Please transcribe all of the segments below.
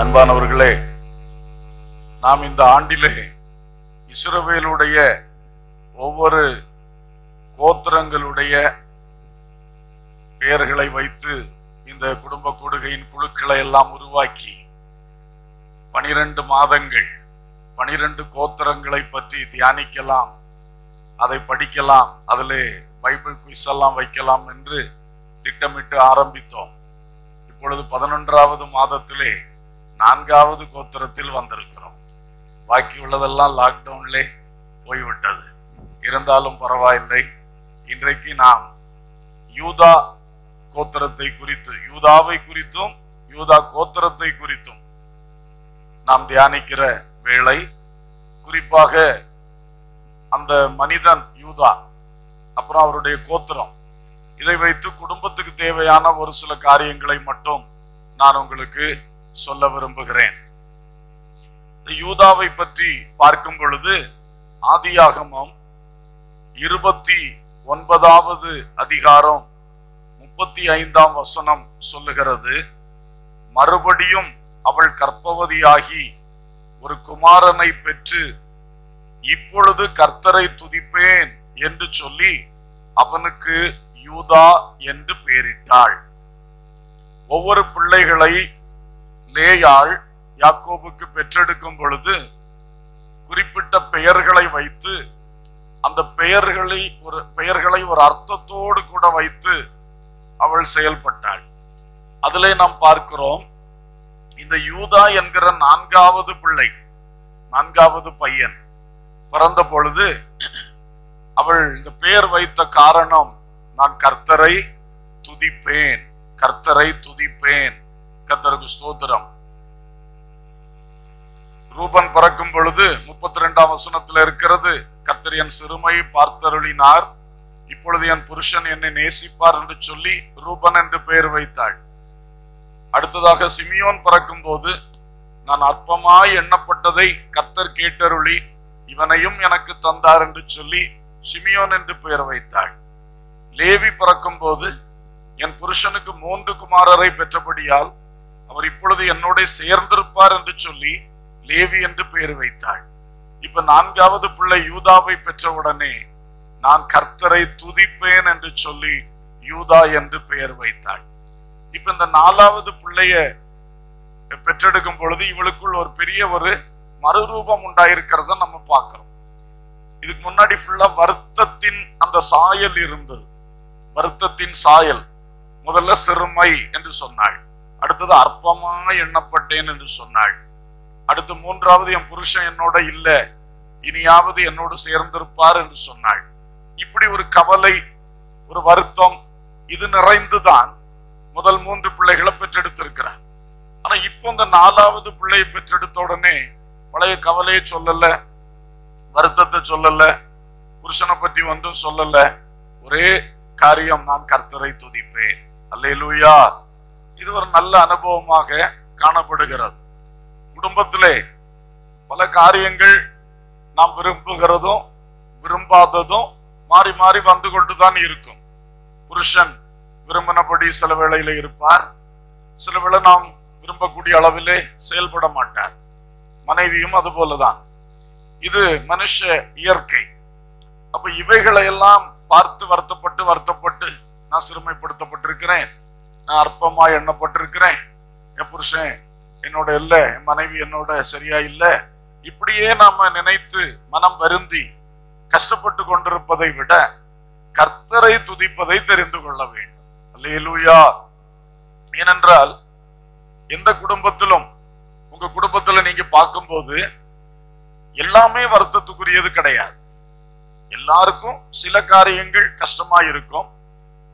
அன்பானவர்களே நாம் இந்த ஆண்டிலே இஸ்ரவேலுடைய ஒவ்வொரு கோத்திரங்களுடைய பெயர்களை வைத்து இந்த குடும்ப கொடுகையின் குழுக்களை எல்லாம் உருவாக்கி பனிரெண்டு மாதங்கள் பனிரெண்டு கோத்திரங்களை பற்றி தியானிக்கலாம் அதை படிக்கலாம் அதிலே பைபிள் குவிஸ் எல்லாம் வைக்கலாம் என்று திட்டமிட்டு ஆரம்பித்தோம். இப்பொழுது பதினொன்றாவது மாதத்திலே நான்காவது கோத்திரத்தில் வந்திருக்கிறோம். பாக்கி உள்ளதெல்லாம் லாக்டவுன்லே போய்விட்டது. இருந்தாலும் பரவாயில்லை. இன்றைக்கு நாம் யூதா கோத்திரத்தை குறித்து யூதாவை குறித்தும் யூதா கோத்திரத்தை குறித்தும் நாம் தியானிக்கிற வேளை குறிப்பாக அந்த மனிதன் யூதா அப்புறம் அவருடைய கோத்திரம். இதை வைத்து குடும்பத்துக்கு தேவையான ஒரு சில காரியங்களை மட்டும் நான் உங்களுக்கு சொல்ல விரும்புகிறேன். யூதாவை பற்றி பார்க்கும் பொழுது ஆதியாகமம் இருபத்தி ஒன்பதாவது அதிகாரம் முப்பத்தி ஐந்தாம் வசனம் சொல்லுகிறது மறுபடியும் அவள் கற்பவதியாகி ஒரு குமாரனை பெற்று இப்பொழுது கர்த்தரை துதிப்பேன் என்று சொல்லி அவனுக்கு யூதா என்று பெயரிட்டாள். ஒவ்வொரு பிள்ளைகளை லேயாள் யாக்கோபுக்கு பெற்றெடுக்கும் பொழுது குறிப்பிட்ட பெயர்களை வைத்து அந்த பெயர்களை ஒரு பெயர்களை ஒரு அர்த்தத்தோடு கூட வைத்து அவள் செயல்பட்டாள். அதிலே நாம் பார்க்கிறோம் இந்த யூதா என்கிற நான்காவது பிள்ளை நான்காவது பையன் பிறந்த பொழுது அவள் இந்த பெயர் வைத்த காரணம் நான் கர்த்தரை துதிப்பேன் கர்த்தரை துதிப்பேன். கத்தருக்கு ஸ்தோத்திரம். ரூபன் பிறக்கும் பொழுது முப்பத்தி ரெண்டாம் வசனத்துல இருக்கிறது கத்தர் என் சிறுமை பார்த்தருளினார் இப்பொழுது என் புருஷன் என்னை நேசிப்பார் என்று சொல்லி ரூபன் என்று பெயர் வைத்தாள். அடுத்ததாக சிமியோன் பறக்கும் போது நான் அற்பமாய் எண்ணப்பட்டதை கத்தர் கேட்டருளி இவனையும் எனக்கு தந்தார் என்று சொல்லி சிமியோன் என்று பெயர் வைத்தாள். லேவி பறக்கும் போது என் புருஷனுக்கு மூன்று குமாரரை பெற்றபடியால் அவர் இப்பொழுது என்னோட சேர்ந்திருப்பார் என்று சொல்லி லேவி என்று பெயர் வைத்தாள். இப்ப நான்காவது பிள்ளை யூதாவை பெற்றவுடனே நான் கர்த்தரை துதிப்பேன் என்று சொல்லி யூதா என்று பெயர் வைத்தாள். இப்ப இந்த நாலாவது பிள்ளைய பெற்றெடுக்கும் பொழுது இவளுக்குள் ஒரு பெரிய ஒரு மறுரூபம் உண்டாயிருக்கிறத நம்ம பார்க்கிறோம். இதுக்கு முன்னாடி ஃபுல்லா வருத்தத்தின் அந்த சாயல் இருந்தது. வருத்தத்தின் சாயல். முதல்ல சிறுமை என்று சொன்னாள். அடுத்தது அற்பமா எண்ணப்பட்டேன் என்று சொன்னாள். அடுத்து மூன்றாவது என் புருஷன் என்னோட இல்ல. இனியாவது என்னோடு சேர்ந்திருப்பார் என்று சொன்னாள். இப்படி ஒரு கவலை ஒரு வருத்தம் இது நிறைந்துதான் முதல் மூன்று பிள்ளைகளை பெற்றெடுத்திருக்கிறார். ஆனா இப்போ இந்த நாலாவது பிள்ளையை பெற்றெடுத்த உடனே பழைய கவலையை சொல்லல வருத்தத்தை சொல்லல புருஷனை பற்றி ஒன்றும் சொல்லல. ஒரே காரியம் நான் கர்த்தரை துதிப்பேன். அல்லேலூயா. இது ஒரு நல்ல அனுபவமாக காணப்படுகிறது. குடும்பத்திலே பல காரியங்கள் நாம் விரும்புகிறதும் விரும்பாததும் மாறி மாறி வந்து கொண்டுதான் இருக்கும். புருஷன் விரும்பினபடி சில வேளையில இருப்பார். சில வேளை நாம் விரும்பக்கூடிய அளவிலே செயல்பட மாட்டார். மனைவியும் அது போலதான் இது மனுஷ இயற்கை. அப்ப இவைகளை எல்லாம் பார்த்து வருத்தப்பட்டு வருத்தப்பட்டு நான் சிறுமைப்படுத்தப்பட்டிருக்கிறேன். நான் அற்பமா எண்ணப்பட்டிருக்கிறேன். என் புருஷன் என்னோட இல்லை என் மனைவி என்னோட சரியா இல்லை. இப்படியே நாம நினைத்து மனம் வருந்தி கஷ்டப்பட்டு கொண்டிருப்பதை விட கர்த்தரை துதிப்பதை தெரிந்து கொள்ள வேண்டும். அல்லேலூயா. ஏனென்றால் எந்த குடும்பத்திலும் உங்க குடும்பத்துல நீங்க பார்க்கும்போது எல்லாமே வருத்தத்துக்குரியது கிடையாது. எல்லாருக்கும் சில காரியங்கள் கஷ்டமா இருக்கும்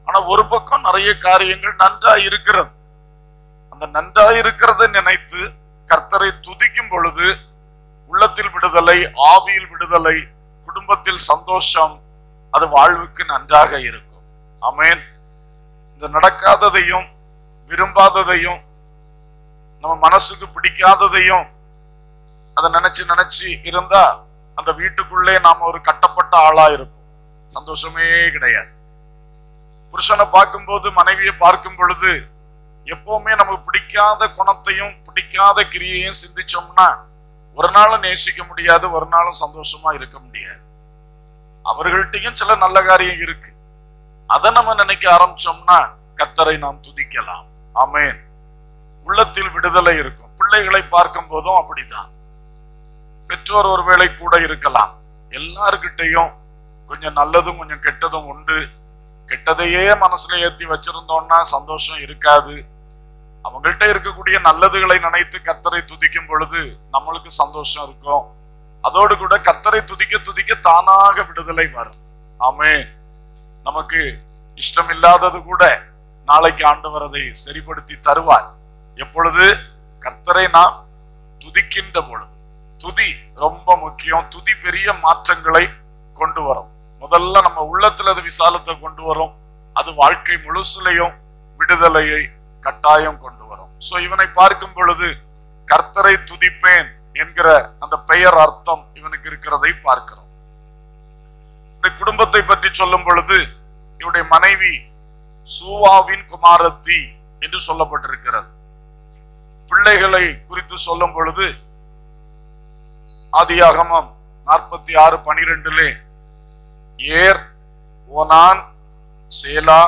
ஆனா ஒரு பக்கம் நிறைய காரியங்கள் நன்றா இருக்கிறது. அந்த நன்றா இருக்கிறதை நினைத்து கர்த்தரை துதிக்கும் பொழுது உள்ளத்தில் விடுதலை ஆவியில் விடுதலை குடும்பத்தில் சந்தோஷம் அது வாழ்வுக்கு நன்றாக இருக்கும். அமேன் இந்த நடக்காததையும் விரும்பாததையும் நம்ம மனசுக்கு பிடிக்காததையும் அதை நினைச்சு நினைச்சு இருந்தா அந்த வீட்டுக்குள்ளே நாம ஒரு கட்டப்பட்ட ஆளா இருப்போம். சந்தோஷமே கிடையாது. புருஷனை பார்க்கும்போது மனைவியை பார்க்கும் பொழுது எப்பவுமே நமக்கு பிடிக்காத குணத்தையும் பிடிக்காத கிரியையும் சிந்திச்சோம்னா ஒரு நாளும் நேசிக்க முடியாது ஒரு நாளும் சந்தோஷமா இருக்க முடியாது. அவர்கள்ட்டையும் சில நல்ல காரியம் இருக்கு. அதை நம்ம நினைக்க ஆரம்பிச்சோம்னா கத்தரை நாம் துதிக்கலாம். ஆமேன். உள்ளத்தில் விடுதலை இருக்கும். பிள்ளைகளை பார்க்கும் போதும் அப்படிதான். பெற்றோர் ஒருவேளை கூட இருக்கலாம். எல்லார்கிட்டையும் கொஞ்சம் நல்லதும் கொஞ்சம் கெட்டதும் உண்டு. கெட்டதையே மனசுல ஏத்தி வச்சிருந்தோம்னா சந்தோஷம் இருக்காது. அவங்கள்ட்ட இருக்கக்கூடிய நல்லதுகளை நினைத்து கத்தரை துதிக்கும் பொழுது நம்மளுக்கு சந்தோஷம் இருக்கும். அதோடு கூட கத்தரை துதிக்க துதிக்க தானாக விடுதலை வரும். ஆமே நமக்கு இஷ்டம் இல்லாதது கூட நாளைக்கு ஆண்டவர் அதை சரிப்படுத்தி தருவார். எப்பொழுது? கர்த்தரை நாம் துதிக்கின்ற பொழுது. துதி ரொம்ப முக்கியம். துதி பெரிய மாற்றங்களை கொண்டு வரும். முதல்ல நம்ம உள்ளத்துல அது விசாலத்தை கொண்டு வரும். அது வாழ்க்கை முழுசுலையும் விடுதலையை கட்டாயம் கொண்டு வரும். சோ இவனை பார்க்கும் பொழுது கர்த்தரை துதிப்பேன் என்கிற அந்த பெயர் அர்த்தம் இவனுக்கு இருக்கிறதை பார்க்கிறோம். இந்த குடும்பத்தை பற்றி சொல்லும் பொழுது இவருடைய மனைவி சூவாவின் குமாரத்தி என்று சொல்லப்பட்டிருக்கிறது. பிள்ளைகளை குறித்து சொல்லும் பொழுது ஆதியாகமம் நாற்பத்தி ஆறு பனிரெண்டுலே ஏர் ஓனான் சேலா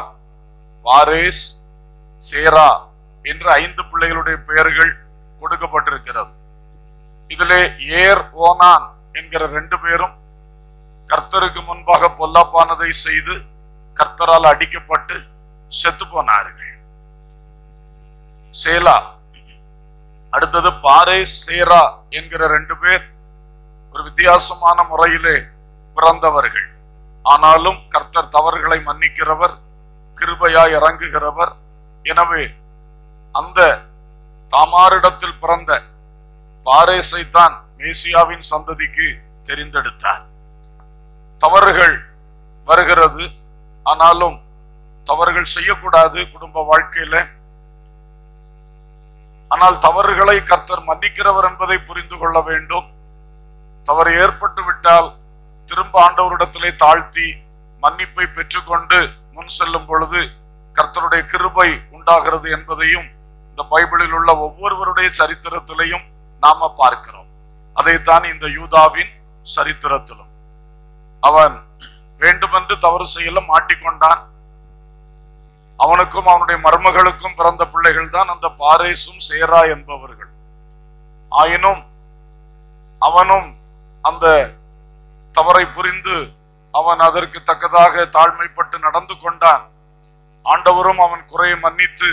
பாரேஸ் சேரா என்ற ஐந்து பிள்ளைகளுடைய பெயர்கள் கொடுக்கப்பட்டிருக்கிறது. இதிலே ஏர் ஓனான் என்கிற ரெண்டு பேரும் கர்த்தருக்கு முன்பாக பொல்லாப்பானதை செய்து கர்த்தரால் அடிக்கப்பட்டு செத்து போனார்கள். சேலா அடுத்தது பாரேஸ் சேரா என்கிற ரெண்டு பேர் ஒரு வித்தியாசமான முறையிலே பிறந்தவர்கள். ஆனாலும் கர்த்தர் தவறுகளை மன்னிக்கிறவர் கிருபையாய் இறங்குகிறவர். எனவே அந்த தாமாரிடத்தில் பிறந்த பாரேசை தான் மேசியாவின் சந்ததிக்கு தெரிந்தெடுத்தார். தவறுகள் வருகிறது ஆனாலும் தவறுகள் செய்யக்கூடாது குடும்ப வாழ்க்கையில. ஆனால் தவறுகளை கர்த்தர் மன்னிக்கிறவர் என்பதை புரிந்து கொள்ள வேண்டும். தவறு ஏற்பட்டு விட்டால் திரும்ப ஆண்டவரிடத்திலே தாழ்த்தி மன்னிப்பை பெற்றுக்கொண்டு முன் செல்லும் பொழுது கர்த்தருடைய கிருபை உண்டாகிறது என்பதையும் இந்த பைபிளில் உள்ள ஒவ்வொருவருடைய சரித்திரத்திலையும் நாம பார்க்கிறோம். அதைத்தான் இந்த யூதாவின் சரித்திரத்திலும். அவன் வேண்டுமென்று தவறு செய்யல மாட்டிக்கொண்டான். அவனுக்கும் அவனுடைய மருமகளுக்கும் பிறந்த பிள்ளைகள் தான் அந்த பாரேசும் சேரா என்பவர்கள். ஆயினும் அவனும் அந்த தவறை புரிந்து அவன் அதற்கு தக்கதாக தாழ்மைப்பட்டு நடந்து கொண்டான். ஆண்டவரும் அவன் குறையை மன்னித்து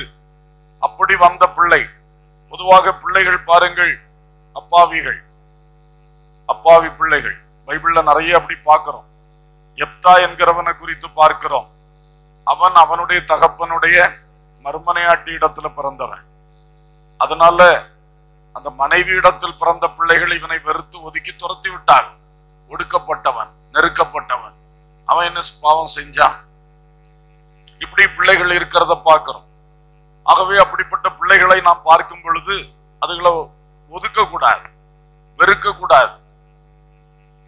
அப்படி வந்த பிள்ளை பொதுவாக பிள்ளைகள் பாருங்கள் அப்பாவிகள் அப்பாவி பிள்ளைகள். பைபிள்ல நிறைய அப்படி பார்க்கிறோம். எப்தா என்கிறவனை குறித்து பார்க்கிறோம். அவன் அவனுடைய தகப்பனுடைய மறுமனையாட்டி இடத்துல பிறந்தவன். அதனால அந்த மனைவி இடத்தில் பிறந்த பிள்ளைகள் இவனை வெறுத்து ஒதுக்கி துரத்தி விட்டான். ஒடுக்கப்பட்டவன் நெருக்கப்பட்டவன். அவன் என்ன பாவம் செஞ்சான்? இப்படி பிள்ளைகள் இருக்கிறத பார்க்கிறோம். ஆகவே அப்படிப்பட்ட பிள்ளைகளை நாம் பார்க்கும் பொழுது அதுகளை ஒதுக்க கூடாது வெறுக்க கூடாது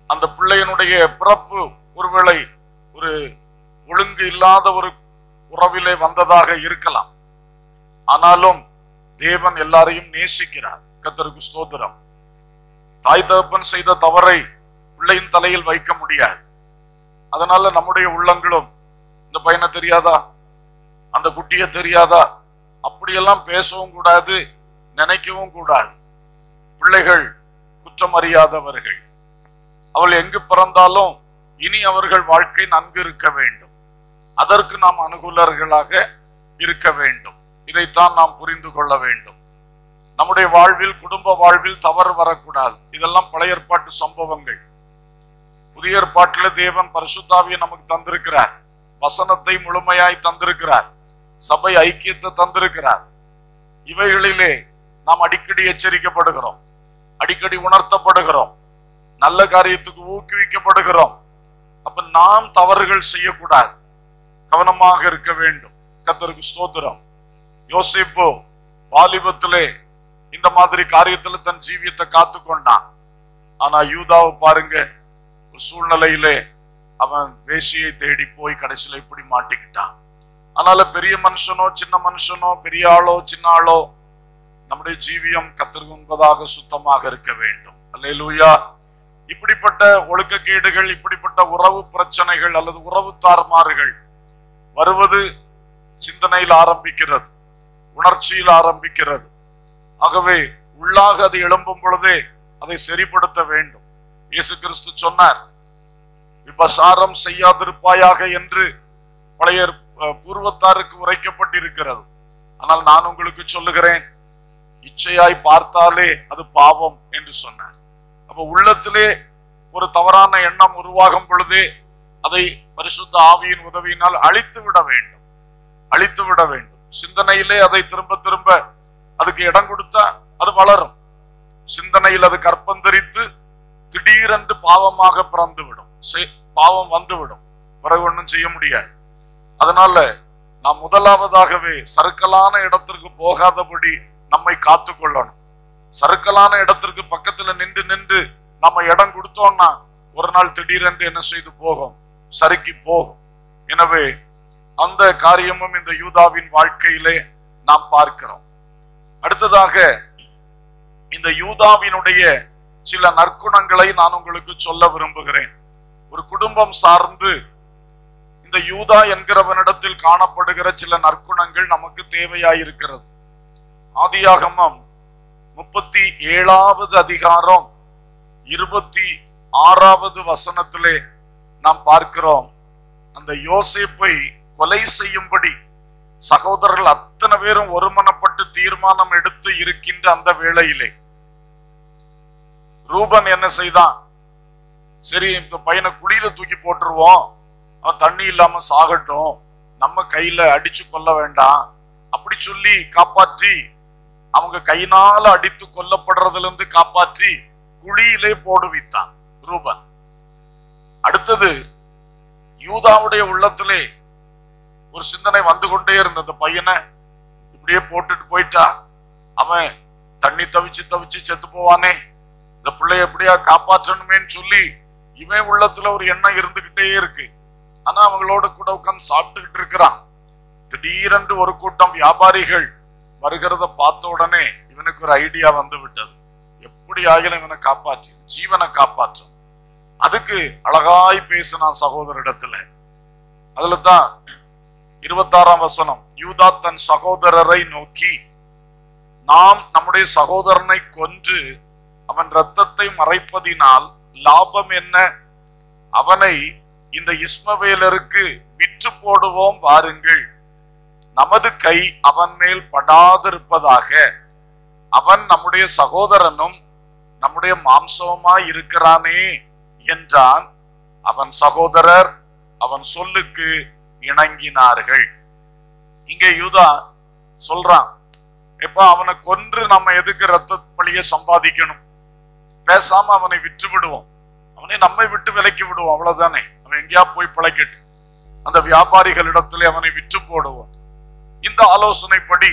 அந்த பிள்ளையனுடைய பிறப்பு ஒருவேளை ஒரு ஒழுங்கு இல்லாத ஒரு உறவிலே வந்ததாக இருக்கலாம். ஆனாலும் தேவன் எல்லாரையும் நேசிக்கிறார். கத்தருக்கு ஸ்தோத்திரம். தாய் தகப்பன் செய்த தவறை பிள்ளையின் தலையில் வைக்க முடியாது. அதனால நம்முடைய உள்ளங்களும் இந்த பையனை தெரியாதா? அந்த குட்டிய தெரியாதா? அப்படியெல்லாம் பேசவும் கூடாது நினைக்கவும் கூடாது. பிள்ளைகள் குற்றம் அறியாதவர்கள் அவள் எங்கு பிறந்தாலும் இனி அவர்கள் வாழ்க்கை நன்கு இருக்க வேண்டும். அதற்கு நாம் அனுகூலர்களாக இருக்க வேண்டும். இதைத்தான் நாம் புரிந்து கொள்ள வேண்டும். நம்முடைய வாழ்வில் குடும்ப வாழ்வில் தவறு வரக்கூடாது. இதெல்லாம் பழைய ஏற்பாட்டு சம்பவங்கள். புதிய ஏற்பாட்டில் தேவன் பரிசுத்தாவியை நமக்கு தந்திருக்கிறார். வசனத்தை முழுமையாய் தந்திருக்கிறார். சபை ஐக்கியத்தை தந்திருக்கிறார். இவைகளிலே நாம் அடிக்கடி எச்சரிக்கப்படுகிறோம். அடிக்கடி உணர்த்தப்படுகிறோம். நல்ல காரியத்துக்கு ஊக்குவிக்கப்படுகிறோம். அப்ப நாம் தவறுகள் செய்யக்கூடாது. கவனமாக இருக்க வேண்டும். கத்தருக்கு ஸ்தோத்திரம். யோசிப்போ வாலிபத்திலே இந்த மாதிரி காரியத்துல தன் ஜீவியத்தை காத்து கொண்டான் ஆனா யூதாவை பாருங்க ஒரு சூழ்நிலையிலே அவன் வேசியை தேடி போய் கடைசியில இப்படி மாட்டிக்கிட்டான். அதனால பெரிய மனுஷனோ சின்ன மனுஷனோ பெரிய ஆளோ சின்ன ஆளோ நம்முடைய ஜீவியம் கத்திற்கு சுத்தமாக இருக்க வேண்டும். அல்லேலூயா. இப்படிப்பட்ட ஒழுக்கக்கேடுகள் இப்படிப்பட்ட உறவு பிரச்சனைகள் அல்லது உறவு தாறுமாறுகள் வருவது சிந்தனையில் ஆரம்பிக்கிறது உணர்ச்சியில் ஆரம்பிக்கிறது. ஆகவே உள்ளாக அது எழும்பும் பொழுதே அதை சரிப்படுத்த வேண்டும். இயேசு கிறிஸ்து சொன்னார் விபசாரம் செய்யாதிருப்பாயாக என்று பழைய பூர்வத்தாருக்கு உரைக்கப்பட்டிருக்கிறது. ஆனால் நான் உங்களுக்கு சொல்லுகிறேன் இச்சையாய் பார்த்தாலே அது பாவம் என்று சொன்னார். அப்ப உள்ளத்திலே ஒரு தவறான எண்ணம் உருவாகும் பொழுதே அதை பரிசுத்த ஆவியின் உதவியினால் அழித்து விட வேண்டும். அழித்து விட வேண்டும். சிந்தனையிலே அதை திரும்ப திரும்ப அதுக்கு இடம் கொடுத்தா அது வளரும். சிந்தனையில் அது கற்பந்தரித்து திடீரென்று பாவமாக பிறந்து விடும் பாவம் வந்துவிடும். பிறகு ஒன்றும் செய்ய முடியாது. அதனால நாம் முதலாவதாகவே சறுக்கலான இடத்திற்கு போகாதபடி நம்மை காத்து கொள்ளணும். சறுக்கலான இடத்திற்கு பக்கத்துல நின்று நின்று நம்ம இடம் கொடுத்தோம்னா ஒரு நாள் திடீரென்று என்ன செய்து போகும்? சறுக்கி போகும். எனவே அந்த காரியமும் இந்த யூதாவின் வாழ்க்கையிலே நாம் பார்க்கிறோம். அடுத்ததாக இந்த யூதாவினுடைய சில நற்குணங்களை நான் உங்களுக்கு சொல்ல விரும்புகிறேன். ஒரு குடும்பம் சார்ந்து இந்த யூதா என்கிறவனிடத்தில் காணப்படுகிற சில நற்குணங்கள் நமக்கு தேவையாயிருக்கிறது. ஆதியாகமம் முப்பத்தி ஏழாவது அதிகாரம் இருபத்தி ஆறாவது வசனத்திலே நாம் பார்க்கிறோம். அந்த யோசிப்பை கொலை செய்யும்படி சகோதரர்கள் அத்தனை பேரும் ஒருமனப்பட்டு தீர்மானம் எடுத்து இருக்கின்ற அந்த வேளையிலே ரூபன் என்ன செய்தான்? சரி இந்த பையனை குழியில தூக்கி போட்டுருவோம். அவன் தண்ணி இல்லாம சாகட்டும். நம்ம கையில அடிச்சு கொல்ல வேண்டாம். அப்படி சொல்லி காப்பாற்றி அவங்க கையினால அடித்து கொல்லப்படுறதுல இருந்து காப்பாற்றி குழியிலே போடுவித்தான் ரூபன். அடுத்தது யூதாவுடைய உள்ளத்திலே ஒரு சிந்தனை வந்து கொண்டே இருந்த அந்த பையனை இப்படியே போட்டுட்டு போயிட்டா. அவன் தண்ணி தவிச்சு தவிச்சு செத்து போவானே. இந்த பிள்ளைய எப்படியா காப்பாற்றணுமேன்னு சொல்லி இவன் உள்ளத்துல ஒரு எண்ணம் இருந்துகிட்டே இருக்கு. ஆனா அவங்களோட கூட உட்காந்து சாப்பிட்டுக்கிட்டு இருக்கிறான். திடீரென்று ஒரு கூட்டம் வியாபாரிகள் வருகிறத பார்த்த உடனே இவனுக்கு ஒரு ஐடியா வந்து விட்டது. எப்படி ஆகிலும் இவனை காப்பாற்றி ஜீவனை காப்பாற்றும் அதுக்கு அழகாய் பேசினான் சகோதரிடத்துல. அதுல தான் இருபத்தாறாம் வசனம் யூதா தன் சகோதரரை நோக்கி நாம் நம்முடைய சகோதரனை கொன்று அவன் இரத்தத்தை மறைப்பதினால் லாபம் என்ன? அவனை இந்த இஸ்மவேலருக்கு விற்று போடுவோம் வாருங்கள். நமது கை அவன் மேல் படாதிருப்பதாக. அவன் நம்முடைய சகோதரனும் நம்முடைய மாம்சமாய் இருக்கிறானே என்றான் அவன் சகோதரர். அவன் சொல்லுக்கு இணங்கினார்கள். இங்கே யூதா சொல்றான் எப்ப அவனை கொன்று நம்ம எதுக்கு ரத்த பழிய சம்பாதிக்கணும்? பேசாம அவனை விற்று விடுவோம் அவனை நம்மை விட்டு விலக்கி விடுவோம் அவ்வளவுதானே. அவன் எங்கேயா போய் பிழைக்கட்டும் அந்த வியாபாரிகளிடத்திலே அவனை விற்று போடுவோம். இந்த ஆலோசனைப்படி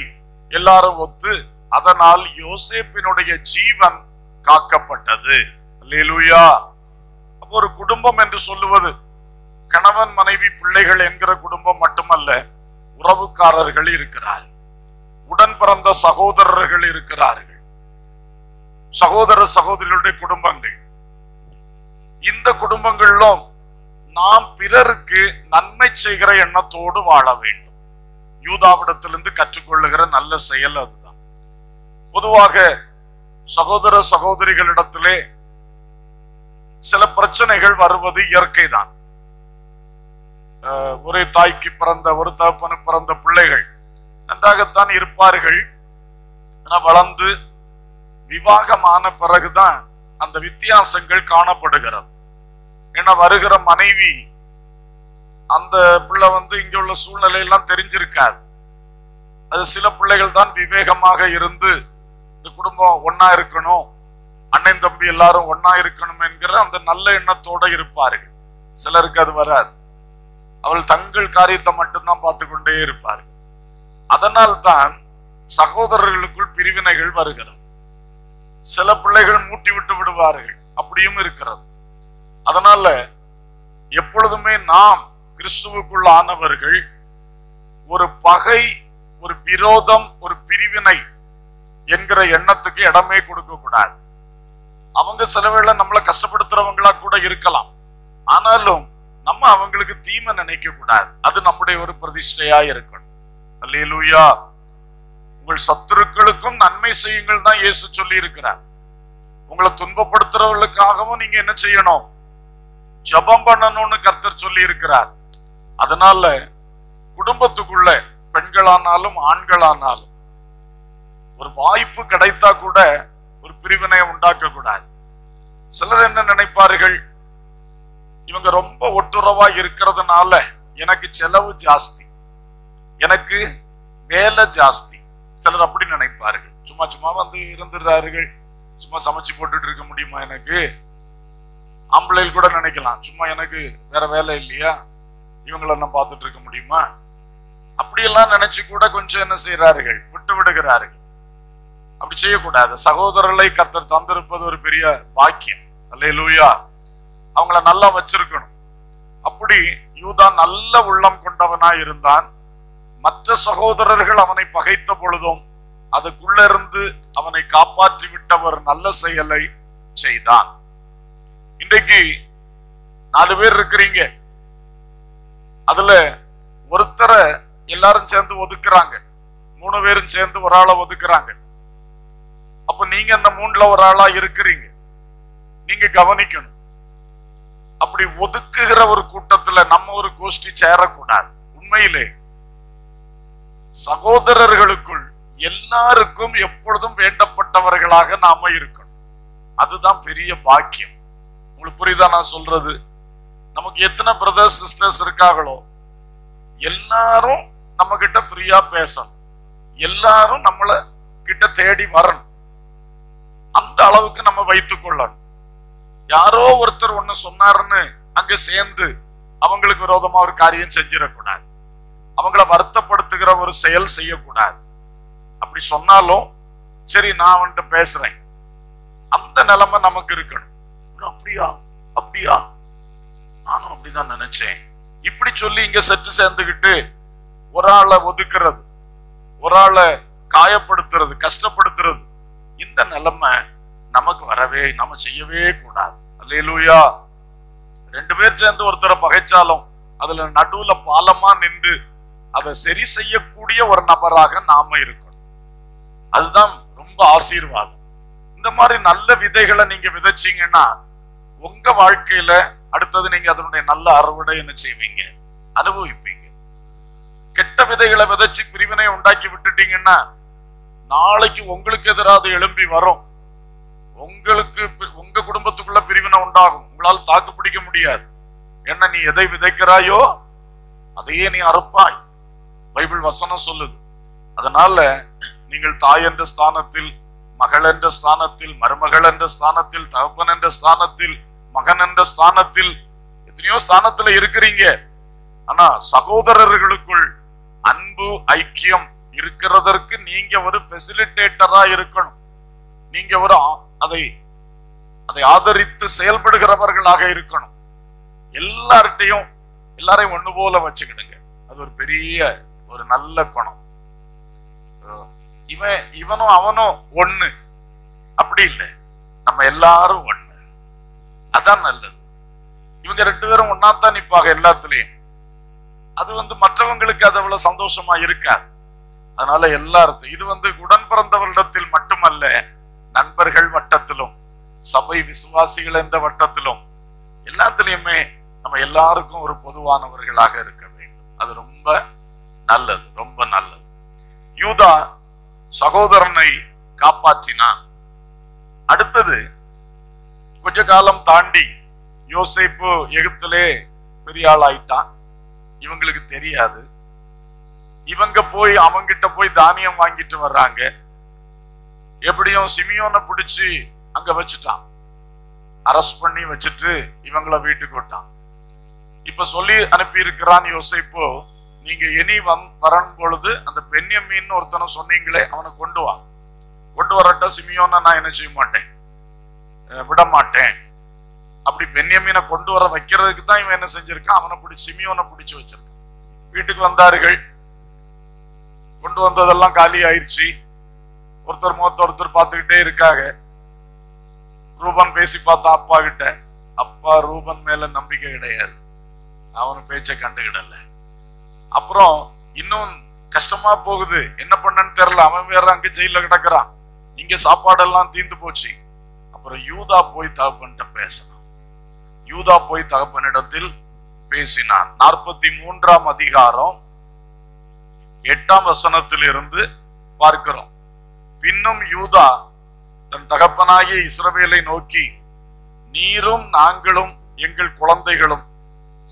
எல்லாரும் ஒத்து அதனால் யோசேப்பினுடைய ஜீவன் காக்கப்பட்டது. அப்போ ஒரு குடும்பம் என்று சொல்லுவது கணவன் மனைவி பிள்ளைகள் என்கிற குடும்பம் மட்டுமல்ல உறவுக்காரர்கள் இருக்கிறார் உடன் பிறந்த சகோதரர்கள் இருக்கிறார்கள். சகோதர சகோதரிகளுடைய குடும்பங்கள். இந்த குடும்பங்களிலும் நாம் பிறருக்கு நன்மை செய்கிற எண்ணத்தோடு வாழ வேண்டும். யூதாவிடத்திலிருந்து கற்றுக்கொள்ளுகிற நல்ல செயல் அதுதான். பொதுவாக சகோதர சகோதரிகளிடத்திலே சில பிரச்சனைகள் வருவது இயற்கைதான். தான் ஒரே தாய்க்கு பிறந்த ஒரு தகப்பனு பிறந்த பிள்ளைகள் நன்றாகத்தான் இருப்பார்கள். வளர்ந்து விவாகமான பிறகுதான் அந்த வித்தியாசங்கள் காணப்படுகிறது. ஏன்னா வருகிற மனைவி அந்த பிள்ளை வந்து இங்க உள்ள சூழ்நிலையெல்லாம் தெரிஞ்சிருக்காது. அது சில பிள்ளைகள் தான் விவேகமாக இருந்து இந்த குடும்பம் ஒன்னா இருக்கணும் அண்ணன் தம்பி எல்லாரும் ஒன்னா இருக்கணும் என்கிற அந்த நல்ல எண்ணத்தோட இருப்பார்கள். சிலருக்கு அது வராது. அவள் தங்கள் காரியத்தை மட்டும்தான் பார்த்து கொண்டே இருப்பார்கள். அதனால் தான் சகோதரர்களுக்குள் பிரிவினைகள் வருகிறது. சில பிள்ளைகள் மூட்டி விட்டு விடுவார்கள். அப்படியும் இருக்கிறது. அதனால எப்பொழுதுமே நாம் கிறிஸ்துவுக்குள் ஆனவர்கள் ஒரு பகை ஒரு விரோதம் ஒரு பிரிவினை என்கிற எண்ணத்துக்கு இடமே கொடுக்க கூடாது. அவங்க சில நம்மளை கஷ்டப்படுத்துறவங்களா கூட இருக்கலாம். ஆனாலும் நம்ம அவங்களுக்கு தீமை நினைக்க கூடாது. அது நம்முடைய ஒரு பிரதிஷ்டையா இருக்கணும். அல்லேலூயா. உங்கள் சத்துருக்களுக்கும் நன்மை செய்யுங்கள் தான் இயேசு சொல்லி இருக்கிறார் உங்களை துன்பப்படுத்துறவர்களுக்காகவும் நீங்க என்ன செய்யணும்? ஜெபம் பண்ணணும்னு கர்த்தர் சொல்லி இருக்கிறார் அதனால குடும்பத்துக்குள்ள பெண்களானாலும் ஆண்களானாலும் ஒரு வாய்ப்பு கிடைத்தா கூட ஒரு பிரிவினை உண்டாக்க கூடாது சிலர் என்ன நினைப்பார்கள்? இவங்க ரொம்ப ஒட்டுறவா இருக்கிறதுனால எனக்கு செலவு ஜாஸ்தி. எனக்கு வேலை ஜாஸ்தி. சிலர் அப்படி நினைப்பார்கள். சும்மா சும்மா வந்து இருந்துடுறார்கள் சும்மா சமைச்சு போட்டுட்டு இருக்க முடியுமா எனக்கு? ஆம்பளை கூட நினைக்கலாம். சும்மா எனக்கு வேற வேலை இல்லையா? இவங்கள நான் பார்த்துட்டு இருக்க முடியுமா? அப்படியெல்லாம் நினைச்சு கூட கொஞ்சம் என்ன செய்யறார்கள் விட்டு விடுகிறார்கள். அப்படி செய்யக்கூடாது. சகோதரர்களை கர்த்தர் தந்திருப்பது ஒரு பெரிய பாக்கியம். அல்லேலூயா. அவங்கள நல்லா வச்சிருக்கணும். அப்படி யூதா நல்ல உள்ளம் கொண்டவனா இருந்தான். மற்ற சகோதரர்கள் அவனை பகைத்த பொழுதும் அதுக்குள்ள இருந்து அவனை காப்பாற்றி விட்டவர் நல்ல செயலை செய்தான். இன்றைக்கு நாலு பேர் இருக்கிறீங்க. அதுல ஒருத்தரை எல்லாரும் சேர்ந்து ஒதுக்குறாங்க. மூணு பேரும் சேர்ந்து ஒரு ஆளை ஒதுக்குறாங்க. அப்ப நீங்க அந்த மூணுல ஒரு ஆளா இருக்கிறீங்க. நீங்க கவனிக்கணும். அப்படி ஒதுக்குகிற ஒரு கூட்டத்துல நம்ம ஒரு கோஷ்டி சேரக்கூடாது. உண்மையிலே சகோதரர்களுக்குள் எல்லாருக்கும் எப்பொழுதும் வேண்டப்பட்டவர்களாக நாம இருக்கணும். அதுதான் பெரிய பாக்கியம். உங்களுக்கு புரியுதா நான் சொல்றது? நமக்கு எத்தனை பிரதர்ஸ் சிஸ்டர்ஸ் இருக்காங்களோ எல்லாரும் நம்ம கிட்ட ஃப்ரீயா பேசணும். எல்லாரும் நம்மள கிட்ட தேடி வரணும். அந்த அளவுக்கு நம்ம வைத்துக் கொள்ளணும். யாரோ ஒருத்தர் ஒண்ணு சொன்னாருன்னு அங்க சேர்ந்து அவங்களுக்கு விரோதமா ஒரு காரியம் செஞ்சிடக்கூடாது. அவங்கள வருத்தப்படுத்துகிற ஒரு செயல் செய்யக்கூடாது. அப்படி சொன்னாலும் சரி நான் வந்துட்டு பேசுறேன். அந்த நிலைமை நமக்கு இருக்கணும். அப்படியா? அப்படியா? நானும் அப்படிதான் நினைச்சேன். இப்படி சொல்லி இங்க செட்டு சேர்ந்துகிட்டு ஒரு ஆளை ஒதுக்குறது ஒரு ஆளை காயப்படுத்துறது கஷ்டப்படுத்துறது இந்த நிலைமை நமக்கு வரவே நம்ம செய்யவே கூடாது. அல்லையிலூயா ரெண்டு பேர் சேர்ந்து ஒருத்தரை பகைச்சாலும் அதுல நடுவுல பாலமா நின்று அதை சரி செய்யக்கூடிய ஒரு நபராக நாம இருக்கணும். அதுதான் ரொம்ப ஆசீர்வாதம். இந்த மாதிரி நல்ல விதைகளை நீங்க விதைச்சீங்கன்னா உங்க வாழ்க்கையில அடுத்தது நீங்க அதனுடைய நல்ல அறுவடை என்ன செய்வீங்க? அனுபவிப்பீங்க. கெட்ட விதைகளை விதைச்சு பிரிவினை உண்டாக்கி விட்டுட்டீங்கன்னா நாளைக்கு உங்களுக்கு எதிராக எழும்பி வரும். உங்களுக்கு உங்க குடும்பத்துக்குள்ள பிரிவினை உண்டாகும். உங்களால் தாக்கு பிடிக்க முடியாது. என்ன நீ எதை விதைக்கிறாயோ அதையே நீ அறுப்பாய். பைபிள் வசனம் சொல்லுது. அதனால நீங்கள் தாய் என்ற ஸ்தானத்தில் மகள் என்ற ஸ்தானத்தில் மருமகள் என்ற ஸ்தானத்தில் தகப்பன் என்ற ஸ்தானத்தில் மகன் என்ற ஸ்தானத்தில் எத்தனையோ ஸ்தானத்துல இருக்கிறீங்க. ஆனா சகோதரர்களுக்குள் அன்பு ஐக்கியம் இருக்கிறதற்கு நீங்க ஒரு பெசிலிட்டேட்டரா இருக்கணும். நீங்க ஒரு ஆ- அதை அதை ஆதரித்து செயல்படுகிறவர்களாக இருக்கணும். எல்லார்ட்டையும் எல்லாரையும் ஒண்ணு போல வச்சுக்கிடுங்க. அது ஒரு பெரிய ஒரு நல்ல குணம். இவன் இவனும் அவனும் ஒண்ணு. அப்படி இல்லை. நம்ம எல்லாரும் ஒண்ணு. அதான் நல்லது. இவங்க ரெண்டு பேரும் ஒன்னாத்தான் நிற்பாங்க எல்லாத்துலயும். அது வந்து மற்றவங்களுக்கு அது அவ்வளவு சந்தோஷமா இருக்காது. அதனால எல்லாருக்கும் இது வந்து உடன் பிறந்தவரிடத்தில் மட்டுமல்ல நண்பர்கள் வட்டத்திலும் சபை விசுவாசிகள் என்ற வட்டத்திலும் எல்லாத்துலயுமே நம்ம எல்லாருக்கும் ஒரு பொதுவானவர்களாக இருக்க வேண்டும். அது ரொம்ப நல்லது ரொம்ப நல்லது. யூதா சகோதரனை காப்பாற்றினான் அடுத்தது கொஞ்ச காலம் தாண்டி யோசேப்பு எகிப்திலே பெரிய ஆள் ஆயிட்டான் இவங்களுக்கு தெரியாது. இவங்க போய் அவங்கிட்ட போய் தானியம் வாங்கிட்டு வர்றாங்க. எப்படியும் சிமியோனை பிடிச்சி அங்க வச்சுட்டான். அரெஸ்ட் பண்ணி வச்சுட்டு இவங்கள வீட்டுக்கு விட்டான். இப்ப சொல்லி அனுப்பி இருக்கிறான் யோசிப்போ நீங்க இனி வந் வரும் பொழுது அந்த பெண்யமீன் ஒருத்தனை சொன்னீங்களே அவனை கொண்டு வா. கொண்டு வரட்ட சிமியோனை நான் என்ன செய்ய மாட்டேன். விட மாட்டேன். அப்படி பெண்யமீனை கொண்டு வர வைக்கிறதுக்கு தான் இவன் என்ன செஞ்சிருக்கான்? அவனை பிடிச்சி சிமியோனை பிடிச்சி வச்சிருக்கான். வீட்டுக்கு வந்தார்கள். கொண்டு வந்ததெல்லாம் காலி ஆயிடுச்சு ஒருத்தர் முகத்த ஒருத்தர் பார்த்துக்கிட்டே இருக்காங்க. ரூபன் பேசி பார்த்தா அப்பா கிட்ட அப்பா ரூபன் மேல நம்பிக்கை கிடையாது. அவனு பேச்சை கண்டுகிடலை அப்புறம் இன்னும் கஷ்டமா போகுது. என்ன பண்ணன்னு தெரியல. அவன் வேற அங்க ஜெயில கிடக்குறான். இங்க சாப்பாடெல்லாம் தீந்து போச்சு. அப்புறம் யூதா போய் தகப்பன்கிட்ட பேசினான். யூதா போய் தகப்பனிடத்தில் பேசினான். நாற்பத்தி மூன்றாம் அதிகாரம் எட்டாம் வசனத்தில் இருந்து பார்க்கிறோம். பின்னும் யூதா தன் தகப்பனாகிய இஸ்ரவேலை நோக்கி நீரும் நாங்களும் எங்கள் குழந்தைகளும்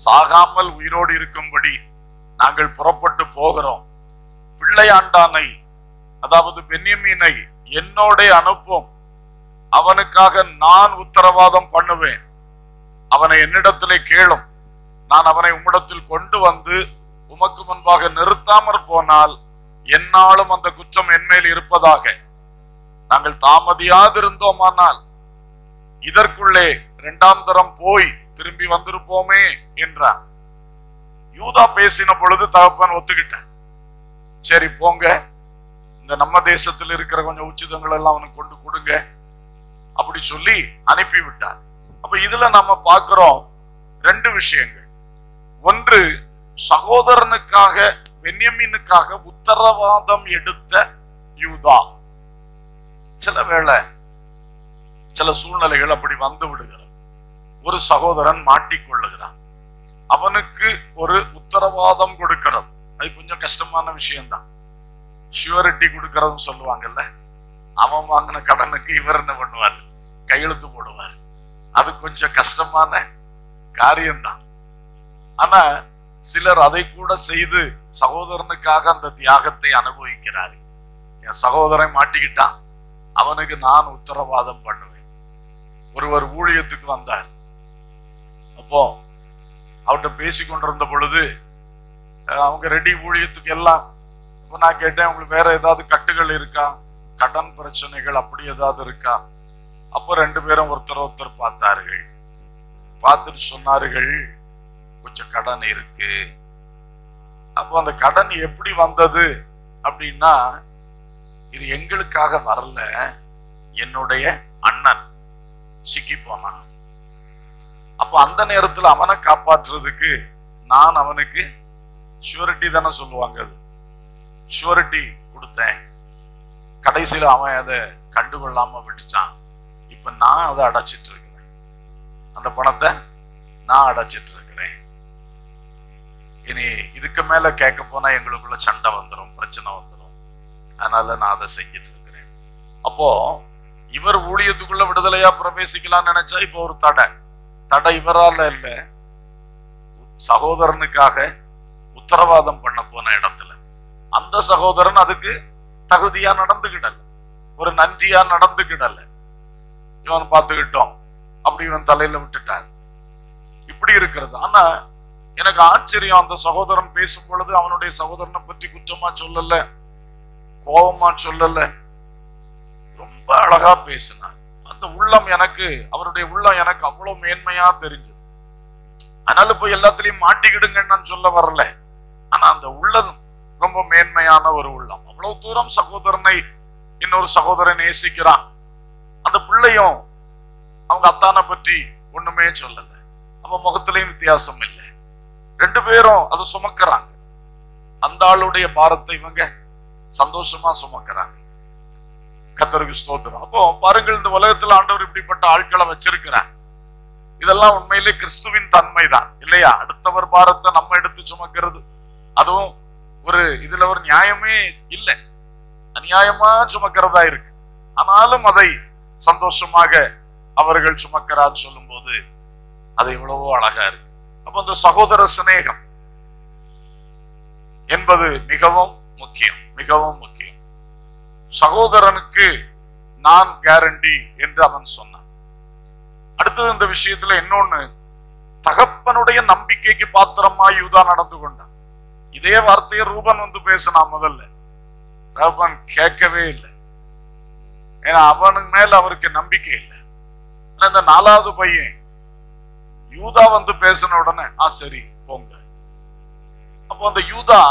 சாகாமல் உயிரோடு இருக்கும்படி நாங்கள் புறப்பட்டு போகிறோம். பிள்ளையாண்டானை அதாவது பென்யமீனை என்னோட அனுப்பும். அவனுக்காக நான் உத்தரவாதம் பண்ணுவேன். அவனை என்னிடத்திலே கேளும். நான் அவனை உம்மிடத்தில் கொண்டு வந்து உமக்கு முன்பாக நிறுத்தாமற் போனால் என்னாலும் அந்த குற்றம் என்மேல் இருப்பதாக. நாங்கள் தாமதியாதிருந்தோமானால் இதற்குள்ளே இரண்டாம் தரம் போய் திரும்பி வந்திருப்போமே என்றார் யூதா பேசின பொழுது தகப்பன் ஒத்துக்கிட்டேன் சரி போங்க. இந்த நம்ம தேசத்தில் இருக்கிற கொஞ்சம் உச்சிதங்கள் எல்லாம் அவனுக்கு கொண்டு கொடுங்க. அப்படி சொல்லி அனுப்பி விட்டார். அப்ப இதுல நம்ம பார்க்கிறோம் ரெண்டு விஷயங்கள். ஒன்று சகோதரனுக்காக பென்யமீனுக்காக உத்தரவாதம் எடுத்த யூதா. சில வேளை சில சூழ்நிலைகள் அப்படி வந்து விடுகிறது. ஒரு சகோதரன் மாட்டிக்கொள்ளுகிறார் அவனுக்கு ஒரு உத்தரவாதம் கொடுக்கிறது. அது கொஞ்சம் கஷ்டமான விஷயம்தான். ஷியூரிட்டி கொடுக்கறதுன்னு சொல்லுவாங்கல்ல அவன் வாங்கின கடனுக்கு இவர் என்ன பண்ணுவார்? கையெழுத்து போடுவார். அது கொஞ்சம் கஷ்டமான காரியம்தான். ஆனா சிலர் அதை கூட செய்து சகோதரனுக்காக அந்த தியாகத்தை அனுபவிக்கிறார். என் சகோதரன் மாட்டிக்கிட்டான். அவனுக்கு நான் உத்தரவாதம் பண்ணுவேன். ஒருவர் ஊழியத்துக்கு வந்தார். அப்போ அவர்கிட்ட பேசி கொண்டிருந்த பொழுது அவங்க ரெடி ஊழியத்துக்கு எல்லாம் இப்போ நான் கேட்டேன் உங்களுக்கு வேற ஏதாவது கட்டுகள் இருக்கா? கடன் பிரச்சனைகள் அப்படி ஏதாவது இருக்கா? அப்போ ரெண்டு பேரும் ஒருத்தர் ஒருத்தர் பார்த்தார்கள். பார்த்துட்டு சொன்னார்கள் கொஞ்சம் கடன் இருக்கு. அப்போ அந்த கடன் எப்படி வந்தது அப்படின்னா இது எங்களுக்காக வரல என்னுடைய அண்ணன் சிக்கி போனான். அப்போ அந்த நேரத்துல அவனை காப்பாற்றுறதுக்கு நான் அவனுக்கு ஷூரிட்டி தானே சொல்லுவாங்க அது. ஷூரிட்டி கொடுத்தேன். கடைசியில் அவன் அதை கண்டுகொள்ளாம விட்டுட்டான். இப்ப நான் அதை அடைச்சிட்டு இருக்கிறேன். அந்த பணத்தை நான் அடைச்சிட்டு இருக்கிறேன். இனி இதுக்கு மேல கேட்க போனா எங்களுக்குள்ள சண்டை வந்துடும் பிரச்சனை வந்துடும் அதனால நான் அதை செஞ்சுட்டு இருக்கிறேன். அப்போ இவர் ஊழியத்துக்குள்ள விடுதலையா பிரவேசிக்கலாம்னு நினைச்சா இப்போ ஒரு தடை. தடை இவரால இல்ல. சகோதரனுக்காக உத்தரவாதம் பண்ண போன இடத்துல. அந்த சகோதரன் அதுக்கு தகுதியா நடந்துகிடல. ஒரு நன்றியா நடந்துகிடல. இவன் பார்த்துக்கிட்டோம். அப்படி இவன் தலையில விட்டுட்டான். இப்படி இருக்கிறது. ஆனா எனக்கு ஆச்சரியம். அந்த சகோதரன் பேசும் பொழுது அவனுடைய சகோதரனை பற்றி குற்றமா சொல்லல. கோபமா சொல்லல. ரொம்ப அழகா பேசினான். அந்த உள்ளம் எனக்கு அவருடைய உள்ளம் எனக்கு அவ்வளவு மேன்மையா தெரிஞ்சது. அதனால போய் எல்லாத்துலயும் மாட்டிக்கிடுங்கன்னு நான் சொல்ல வரல. ஆனா அந்த உள்ளம் ரொம்ப மேன்மையான ஒரு உள்ளம். அவ்வளவு தூரம் சகோதரனை இன்னொரு சகோதரன் நேசிக்கிறான். அந்த பிள்ளையும் அவங்க அத்தானை பற்றி ஒண்ணுமே சொல்லல. அவ முகத்திலையும் வித்தியாசம் இல்லை. ரெண்டு பேரும் அதை சுமக்கிறாங்க. அந்த ஆளுடைய பாரத்தை இவங்க சந்தோஷமா சுமக்கிறாங்க. கத்தருக்கு ஸ்தோத்திரம். அப்போ பாருங்கள் இந்த உலகத்துல ஆண்டவர் இப்படிப்பட்ட ஆட்களை வச்சிருக்கிறார். இதெல்லாம் உண்மையிலே கிறிஸ்துவின் தன்மை தான் இல்லையா? அடுத்தவர் பாரத்தை நம்ம எடுத்து சுமக்கிறது அதுவும் ஒரு இதுல ஒரு நியாயமே இல்லை. அநியாயமா சுமக்கிறதா இருக்கு. ஆனாலும் அதை சந்தோஷமாக அவர்கள் சுமக்கிறான்னு சொல்லும் போது அது எவ்வளவோ அழகா இருக்கு. அப்ப இந்த சகோதர சிநேகம் என்பது மிகவும் முக்கியம் மிகவும் முக்கியம். சகோதரனுக்கு நான் கேரண்டி என்று அவன் சொன்னான். அடுத்தது இந்த விஷயத்துல இன்னொன்னு தகப்பனுடைய நம்பிக்கைக்கு பாத்திரமா யூதா நடந்து கொண்டான். இதே வார்த்தையை ரூபன் வந்து பேசினான் முதல்ல. தகப்பன் கேட்கவே இல்லை. ஏன்னா அவனுக்கு மேல அவருக்கு நம்பிக்கை இல்லை. இந்த நாலாவது பையன் யூதா வந்து பேசின உடனே ஆ சரி போங்க. அப்போ அந்த யூதா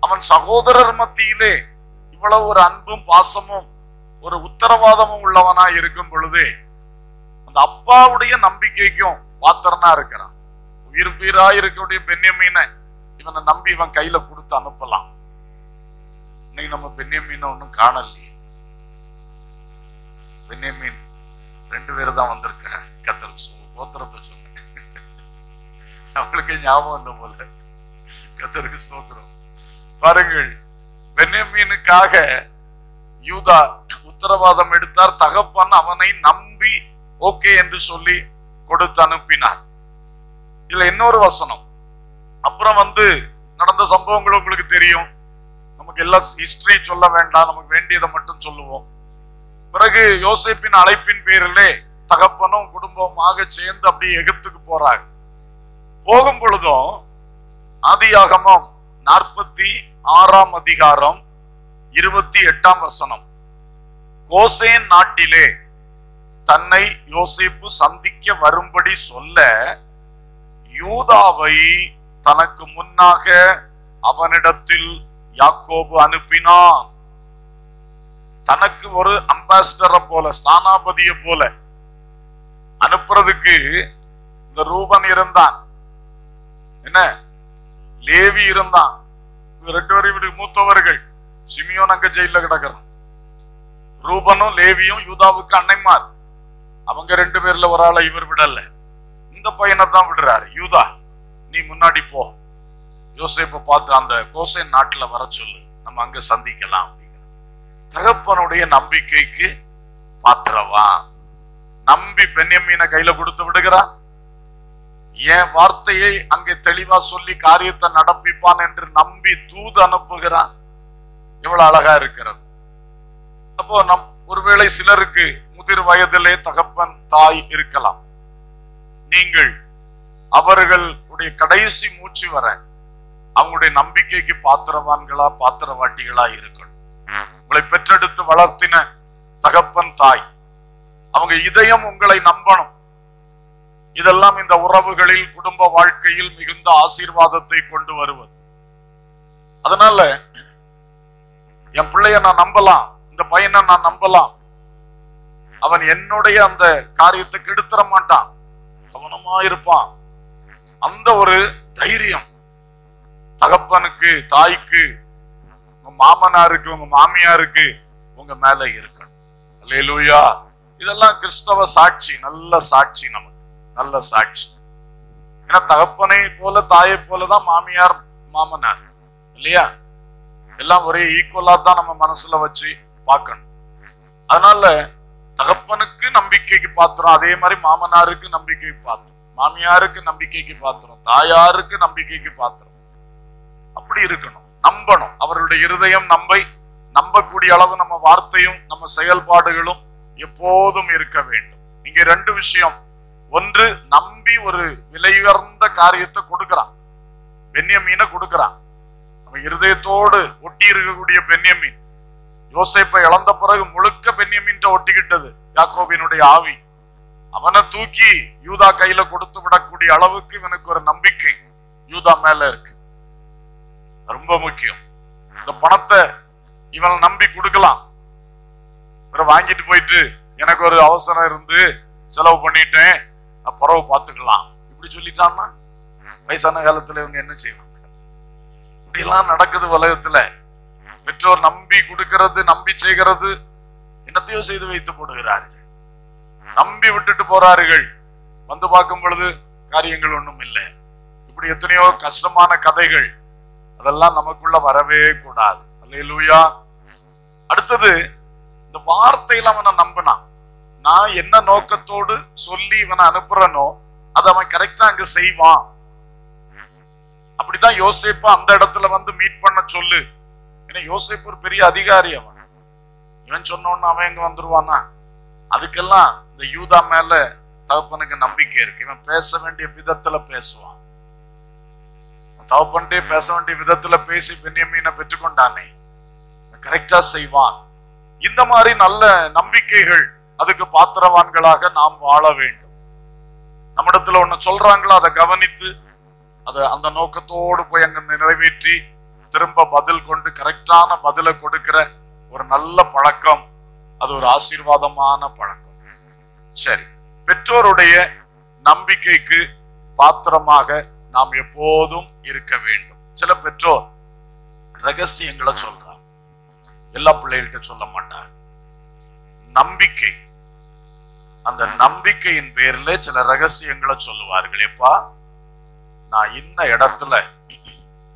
அவன் சகோதரர் மத்தியிலே இவ்வளவு ஒரு அன்பும் பாசமும் ஒரு உத்தரவாதமும் உள்ளவனா இருக்கும் பொழுது அந்த அப்பாவுடைய நம்பிக்கைக்கும் பாத்திரனா இருக்கிறான். உயிர் உயிரா இருக்கக்கூடிய பெண்ணியமீனை இவனை நம்பி இவன் கையில கொடுத்து அனுப்பலாம். இன்னைக்கு நம்ம பெண்ணியமீனை ஒன்றும் காணலையே. பெண்ணியமீன் ரெண்டு பேரும் தான் வந்திருக்க கத்தல் சொல்லு கோத்திரத்தை சொன்னேன் அவங்களுக்கு ஞாபகம் இல்லை போல. கத்தருக்கு ஸ்தோத்திரம். பாருங்கள் பெண்ணியமீனுக்காக யூதா உத்தரவாதம் எடுத்தார். தகப்பன் அவனை நம்பி ஓகே என்று சொல்லி கொடுத்து அனுப்பினார். இதுல இன்னொரு வசனம். அப்புறம் வந்து நடந்த சம்பவங்கள் உங்களுக்கு தெரியும். நமக்கு எல்லா ஹிஸ்டரி சொல்ல வேண்டாம். நமக்கு வேண்டியதை மட்டும் சொல்லுவோம். பிறகு யோசேப்பின் அழைப்பின் பேரிலே தகப்பனும் குடும்பமாக சேர்ந்து அப்படியே எகிப்துக்கு போறாங்க. போகும் பொழுதும் ஆதியாகமம் நாற்பத்தி ஆறாம் அதிகாரம் இருபத்தி எட்டாம் வசனம். கோசேன் நாட்டிலே தன்னை யோசிப்பு சந்திக்க வரும்படி சொல்ல யூதாவை தனக்கு முன்னாக அவனிடத்தில் யாக்கோபு அனுப்பினான். தனக்கு ஒரு அம்பாசிடரை போல ஸ்தானாபதிய போல அனுப்புறதுக்கு இந்த ரூபன் இருந்தான். என்ன? லேவி இருந்தான். இவங்க ரெண்டு பேரும் இவருக்கு மூத்தவர்கள். சிமியோன் அங்க ஜெயில கிடக்குறான். ரூபனும் லேவியும் யூதாவுக்கு அன்னைமார். அவங்க ரெண்டு பேர்ல ஒரு ஆளை இவர் விடல. இந்த பையனை தான் விடுறாரு. யூதா நீ முன்னாடி போ. யோசேப்பை பார்த்து அந்த கோசை நாட்டுல வர சொல்லு. நம்ம அங்க சந்திக்கலாம் அப்படிங்கிற தகப்பனுடைய நம்பிக்கைக்கு பாத்திரவா? நம்பி பெண்யமீனை கையில கொடுத்து விடுகிறான். என் வார்த்தையை அங்கே தெளிவா சொல்லி காரியத்தை நடப்பிப்பான் என்று நம்பி தூது அனுப்புகிறான். எவ்வளவு அழகா இருக்கிறது. அப்போ நம் ஒருவேளை சிலருக்கு முதிர் வயதிலே தகப்பன் தாய் இருக்கலாம். நீங்கள் அவர்களுடைய கடைசி மூச்சு வர அவங்களுடைய நம்பிக்கைக்கு பாத்திரவான்களா பாத்திரவாட்டிகளா இருக்கணும். உங்களை பெற்றெடுத்து வளர்த்தின தகப்பன் தாய். அவங்க இதயம் உங்களை நம்பணும். இதெல்லாம் இந்த உறவுகளில் குடும்ப வாழ்க்கையில் மிகுந்த ஆசீர்வாதத்தை கொண்டு வருவது. அதனால என் பிள்ளைய நான் நம்பலாம் இந்த பையனை நான் நம்பலாம். அவன் என்னுடைய அந்த காரியத்தை கெடுத்துற மாட்டான். கவனமா இருப்பான். அந்த ஒரு தைரியம். தகப்பனுக்கு தாய்க்கு உங்க மாமனாருக்கு உங்க மாமியாருக்கு உங்க மேல இருக்கணும். அல்லேலூயா. இதெல்லாம் கிறிஸ்தவ சாட்சி நல்ல சாட்சி நமக்கு. நல்ல சாட்சி. ஏன்னா தகப்பனை போல தாயை போலதான் மாமியார் மாமனார். இல்லையா? எல்லாம் ஒரே ஈக்குவலா தான் நம்ம மனசுல வச்சு பார்க்கணும். அதனால தகப்பனுக்கு நம்பிக்கைக்கு பாத்திரம் அதே மாதிரி மாமனாருக்கு நம்பிக்கைக்கு பாத்திரம் மாமியாருக்கு நம்பிக்கைக்கு பாத்திரம் தாயாருக்கு நம்பிக்கைக்கு பாத்திரம். அப்படி இருக்கணும். நம்பணும். அவருடைய இருதயம் நம்பை நம்பக்கூடிய அளவு நம்ம வார்த்தையும் நம்ம செயல்பாடுகளும் எப்போதும் இருக்க வேண்டும். இங்க ரெண்டு விஷயம். ஒன்று நம்பி ஒரு விலையுயர்ந்த காரியத்தை கொடுக்கிறான். பென்யமீனை கொடுக்கிறான். நம்ம இருதயத்தோடு ஒட்டி இருக்கக்கூடிய பென்யமீன். யோசேப்பை இழந்த பிறகு முழுக்க பென்யமீன் ஒட்டிக்கிட்டது யாக்கோபினுடைய ஆவி. அவனை தூக்கி யூதா கையில கொடுத்து விடக்கூடிய அளவுக்கு இவனுக்கு ஒரு நம்பிக்கை யூதா மேல இருக்கு. ரொம்ப முக்கியம். இந்த பணத்தை இவனை நம்பி கொடுக்கலாம். இவரை வாங்கிட்டு போயிட்டு எனக்கு ஒரு அவசரம் இருந்து செலவு பண்ணிட்டேன். பறவை பார்த்துக்கலாம். இப்படி சொல்லிட்டான்னா வயசான காலத்துல இவங்க என்ன செய்வாங்க? இப்படிலாம் நடக்குது உலகத்துல பெற்றோர் நம்பி கொடுக்கிறது நம்பி செய்கிறது என்னத்தையோ செய்து வைத்து போடுகிறார்கள். நம்பி விட்டுட்டு போறார்கள். வந்து பார்க்கும் பொழுது காரியங்கள் ஒண்ணும் இல்லை. இப்படி எத்தனையோ கஷ்டமான கதைகள். அதெல்லாம் நமக்குள்ள வரவே கூடாது. அல்லேலூயா. அடுத்தது இந்த வார்த்தையில அவனை நம்பினான். நான் என்ன நோக்கத்தோடு சொல்லி இவனை அனுப்புறனோ அதை அவன் கரெக்டா அங்க செய்வான். அப்படிதான் யோசேப்பு அந்த இடத்துல வந்து மீட் பண்ண சொல்லு. ஏன்னா யோசிப்பு ஒரு பெரிய அதிகாரி அவன். இவன் சொன்னோன்னு அவன் எங்க வந்துருவானா? அதுக்கெல்லாம் இந்த யூதா மேல தகப்பனுக்கு நம்பிக்கை இருக்கு. இவன் பேச வேண்டிய விதத்துல பேசுவான். தகப்பன்ட்டே பேச வேண்டிய விதத்துல பேசி பெண்ணியமீனை பெற்றுக்கொண்டானே. கரெக்டா செய்வான். இந்த மாதிரி நல்ல நம்பிக்கைகள் அதுக்கு பாத்திரவான்களாக நாம் வாழ வேண்டும். நம்மிடத்துல ஒண்ணு சொல்றாங்களோ அதை கவனித்து அதை அந்த நோக்கத்தோடு போய் அங்க நிறைவேற்றி திரும்ப பதில் கொண்டு கரெக்டான பதிலை கொடுக்கிற ஒரு நல்ல பழக்கம். அது ஒரு ஆசீர்வாதமான பழக்கம். சரி. பெற்றோருடைய நம்பிக்கைக்கு பாத்திரமாக நாம் எப்போதும் இருக்க வேண்டும். சில பெற்றோர் ரகசியங்களை சொல்றாங்க. எல்லா பிள்ளைகள்கிட்ட சொல்ல மாட்டாங்க. நம்பிக்கை. அந்த நம்பிக்கையின் பேர்ல சில ரகசியங்களை சொல்லுவார்கள். எப்பா நான் இன்ன இடத்துல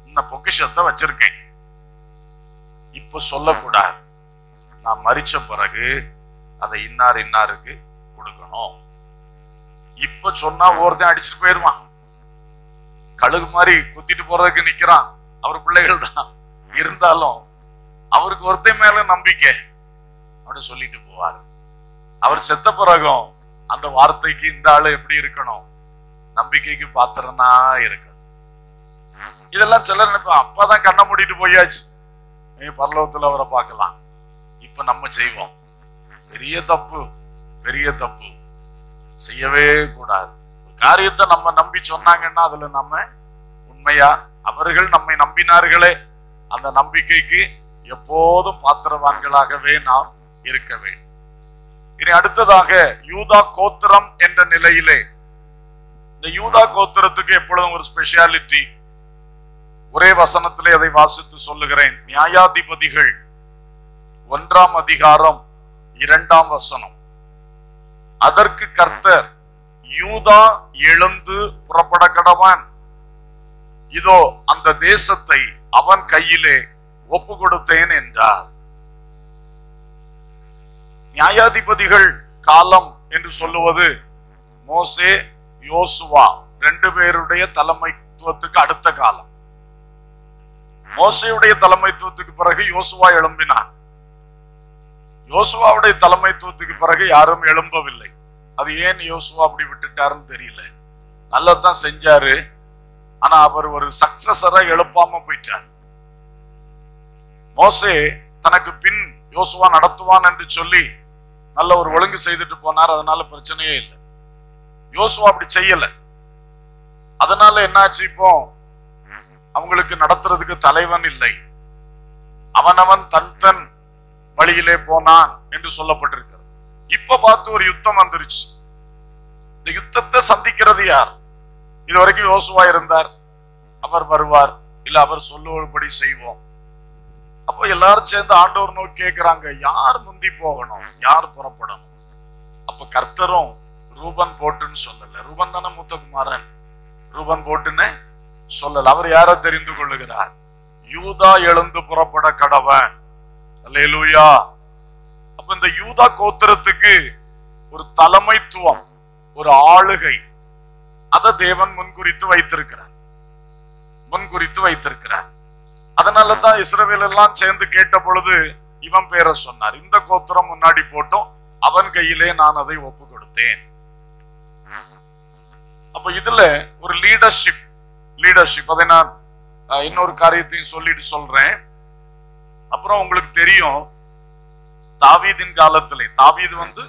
இன்ன பொக்கிஷத்தை வச்சிருக்கேன். இப்ப சொல்லக்கூடாது. நான் மறிச்ச பிறகு அதை இன்னார் இன்னாருக்கு கொடுக்கணும். இப்ப சொன்னா ஒருத்தன் அடிச்சுட்டு போயிருவான் கழுகு மாதிரி குத்திட்டு போறதுக்கு நிக்கிறான். அவர் பிள்ளைகள் தான். இருந்தாலும் அவருக்கு ஒருத்தன் மேல நம்பிக்கை. அப்படி சொல்லிட்டு போவாரு. அவர் செத்த பிறகும் அந்த வார்த்தைக்கு இந்த ஆளு எப்படி இருக்கணும்? நம்பிக்கைக்கு பாத்திரம்னா இருக்கணும். இதெல்லாம் சிலர் நினைப்போம் அப்பதான் கண்ணை மூடிட்டு போயாச்சு. நீ பரலோகத்துல அவரை பார்க்கலாம். இப்ப நம்ம செய்வோம். பெரிய தப்பு பெரிய தப்பு. செய்யவே கூடாது. ஒரு காரியத்தை நம்ம நம்பி சொன்னாங்கன்னா அதுல நம்ம உண்மையா? அவர்கள் நம்மை நம்பினார்களே. அந்த நம்பிக்கைக்கு எப்போதும் பாத்திரவான்களாகவே நாம் இருக்க வேண்டும். இனி அடுத்ததாக யூதா கோத்திரம் என்ற நிலையிலே. இந்த யூதா கோத்திரத்துக்கு எப்பொழுதும் ஒரு ஸ்பெஷாலிட்டி ஒரே வசனத்திலே அதை வாசித்து சொல்லுகிறேன். நியாயாதிபதிகள் ஒன்றாம் அதிகாரம் இரண்டாம் வசனம். அதற்கு கர்த்தர் யூதா எழுந்து புறப்பட கடவான். இதோ அந்த தேசத்தை அவன் கையிலே ஒப்பு கொடுத்தேன் என்றார். நியாயாதிபதிகள் காலம் என்று சொல்லுவது மோசே யோசுவா ரெண்டு பேருடைய தலைமைத்துவத்துக்கு அடுத்த காலம். மோசையுடைய தலைமைத்துவத்துக்கு பிறகு யோசுவா எழும்பினார். யோசுவாவுடைய தலைமைத்துவத்துக்கு பிறகு யாரும் எழும்பவில்லை. அது ஏன் யோசுவா அப்படி விட்டுட்டாருன்னு தெரியல. நல்லதான் செஞ்சாரு. ஆனா அவர் ஒரு சக்சஸரா எழுப்பாம போயிட்டார். மோசே தனக்கு பின் யோசுவா நடத்துவான் என்று சொல்லி நல்ல ஒரு ஒழுங்கு செய்துட்டு போனார் அதனால பிரச்சனையே இல்லை. யோசுவா அப்படி செய்யல. அதனால என்னாச்சு இப்போ? அவங்களுக்கு நடத்துறதுக்கு தலைவன் இல்லை. அவனவன் தன் தன் வழியிலே போனான் என்று சொல்லப்பட்டிருக்கிறது. இப்ப பார்த்து ஒரு யுத்தம் வந்துருச்சு. இந்த யுத்தத்தை சந்திக்கிறது யார்? இது வரைக்கும் யோசுவா இருந்தார். அவர் வருவார். இல்ல அவர் சொல்லுவபடி செய்வோம். அப்போ எல்லாரும் சேர்ந்து ஆண்டவர் நோக்கி கேட்கிறாங்க யார் முந்தி போகணும்? யார் புறப்படணும்? அப்ப கர்த்தரும் ரூபன் போட்டுன்னு சொல்லல. ரூபன் தானே மூத்தகுமாரன்? ரூபன் போட்டுன்னு சொல்லல. அவர் யார தெரிந்து கொள்ளுகிறார்? யூதா எழுந்து புறப்பட கடவன். அல்லேலூயா. அப்ப இந்த யூதா கோத்திரத்துக்கு ஒரு தலைமைத்துவம் ஒரு ஆளுகை அதை தேவன் முன்குறித்து வைத்திருக்கிறார். முன்குறித்து வைத்திருக்கிறார். அதனாலதான் இஸ்ரவேல் எல்லாம் சேர்ந்து கேட்ட பொழுது இவன் பேரை சொன்னார். இந்த கோத்திரம் முன்னாடி போட்டோம் அவன் கையிலே நான் அதை ஒப்பு கொடுத்தேன் அப்ப இதுல ஒரு லீடர்ஷிப் லீடர்ஷிப் அதை நான் இன்னொரு காரியத்தையும் சொல்லிட்டு சொல்றேன். அப்புறம் உங்களுக்கு தெரியும் தாவீதின் காலத்திலே தாவீது வந்து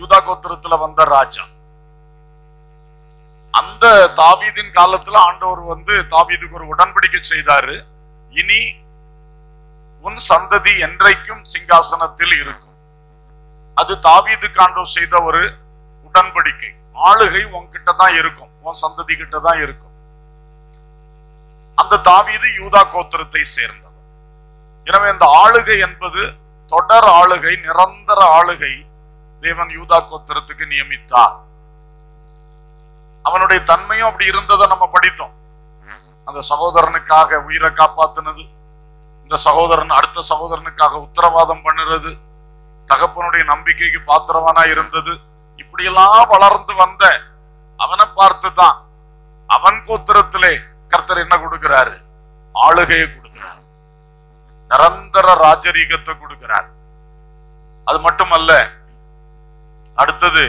யூதா கோத்திரத்துல வந்த ராஜா. அந்த தாவீதின் காலத்துல ஆண்டவர் வந்து தாவீதுக்கு ஒரு உடன்படிக்கை செய்தாரு. இனி உன் சந்ததி என்றைக்கும் சிங்காசனத்தில் இருக்கும். அது தாவீது காண்டோ செய்த ஒரு உடன்படிக்கை. ஆளுகை உன்கிட்ட தான் இருக்கும். உன் சந்ததி கிட்ட தான் இருக்கும். அந்த தாவீது யூதா கோத்திரத்தை சேர்ந்தவர். எனவே இந்த ஆளுகை என்பது தொடர் ஆளுகை நிரந்தர ஆளுகை தேவன் யூதா கோத்திரத்துக்கு நியமித்தார். அவனுடைய தன்மையும் அப்படி இருந்ததை நம்ம படித்தோம். அந்த சகோதரனுக்காக உயிரை காப்பாத்தினது இந்த சகோதரன் அடுத்த சகோதரனுக்காக உத்தரவாதம் பண்ணுறது தகப்பனுடைய நம்பிக்கைக்கு பாத்திரவானா இருந்தது. இப்படியெல்லாம் வளர்ந்து வந்த அவனை பார்த்து தான் அவன் கோத்திரத்திலே கர்த்தர் என்ன கொடுக்கிறாரு? ஆளுகையை கொடுக்கிறார். நிரந்தர ராஜரீகத்தை கொடுக்கிறார். அது மட்டுமல்ல அடுத்தது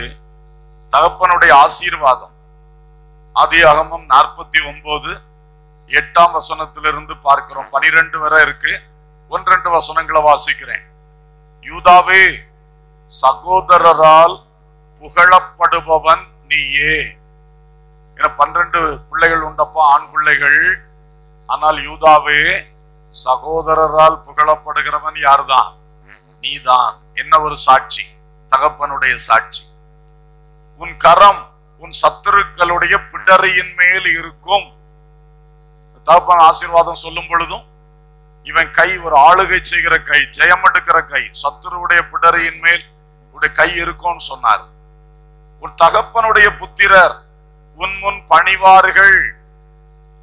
தகப்பனுடைய ஆசீர்வாதம். ஆதியாகமம் நாற்பத்தி ஒன்பது எட்டாம் வசனத்திலிருந்து பார்க்கிறோம். பனிரெண்டு வரை இருக்கு. ஒன்றெண்டு வசனங்களை வாசிக்கிறேன். யூதாவே சகோதரரால் புகழப்படுபவன் நீயே. என பன்னிரண்டு பிள்ளைகள் உண்டப்பா ஆண் பிள்ளைகள். ஆனால் யூதாவே சகோதரரால் புகழப்படுகிறவன் யார்தான்? நீதான். என்ன ஒரு சாட்சி? தகப்பனுடைய சாட்சி. உன் கரம் உன் சத்துருக்களுடைய பிடரியின் மேல் இருக்கும். தகப்பன் ஆசீர்வாதம் சொல்லும் பொழுதும் இவன் கை ஒரு ஆளுகை செய்கிற கை ஜெயம் எடுக்கிற கை சத்துருவுடைய பிடரியின் மேல் உடைய கை இருக்கும்னு சொன்னார். உன் தகப்பனுடைய புத்திரர் உன் முன் பணிவார்கள்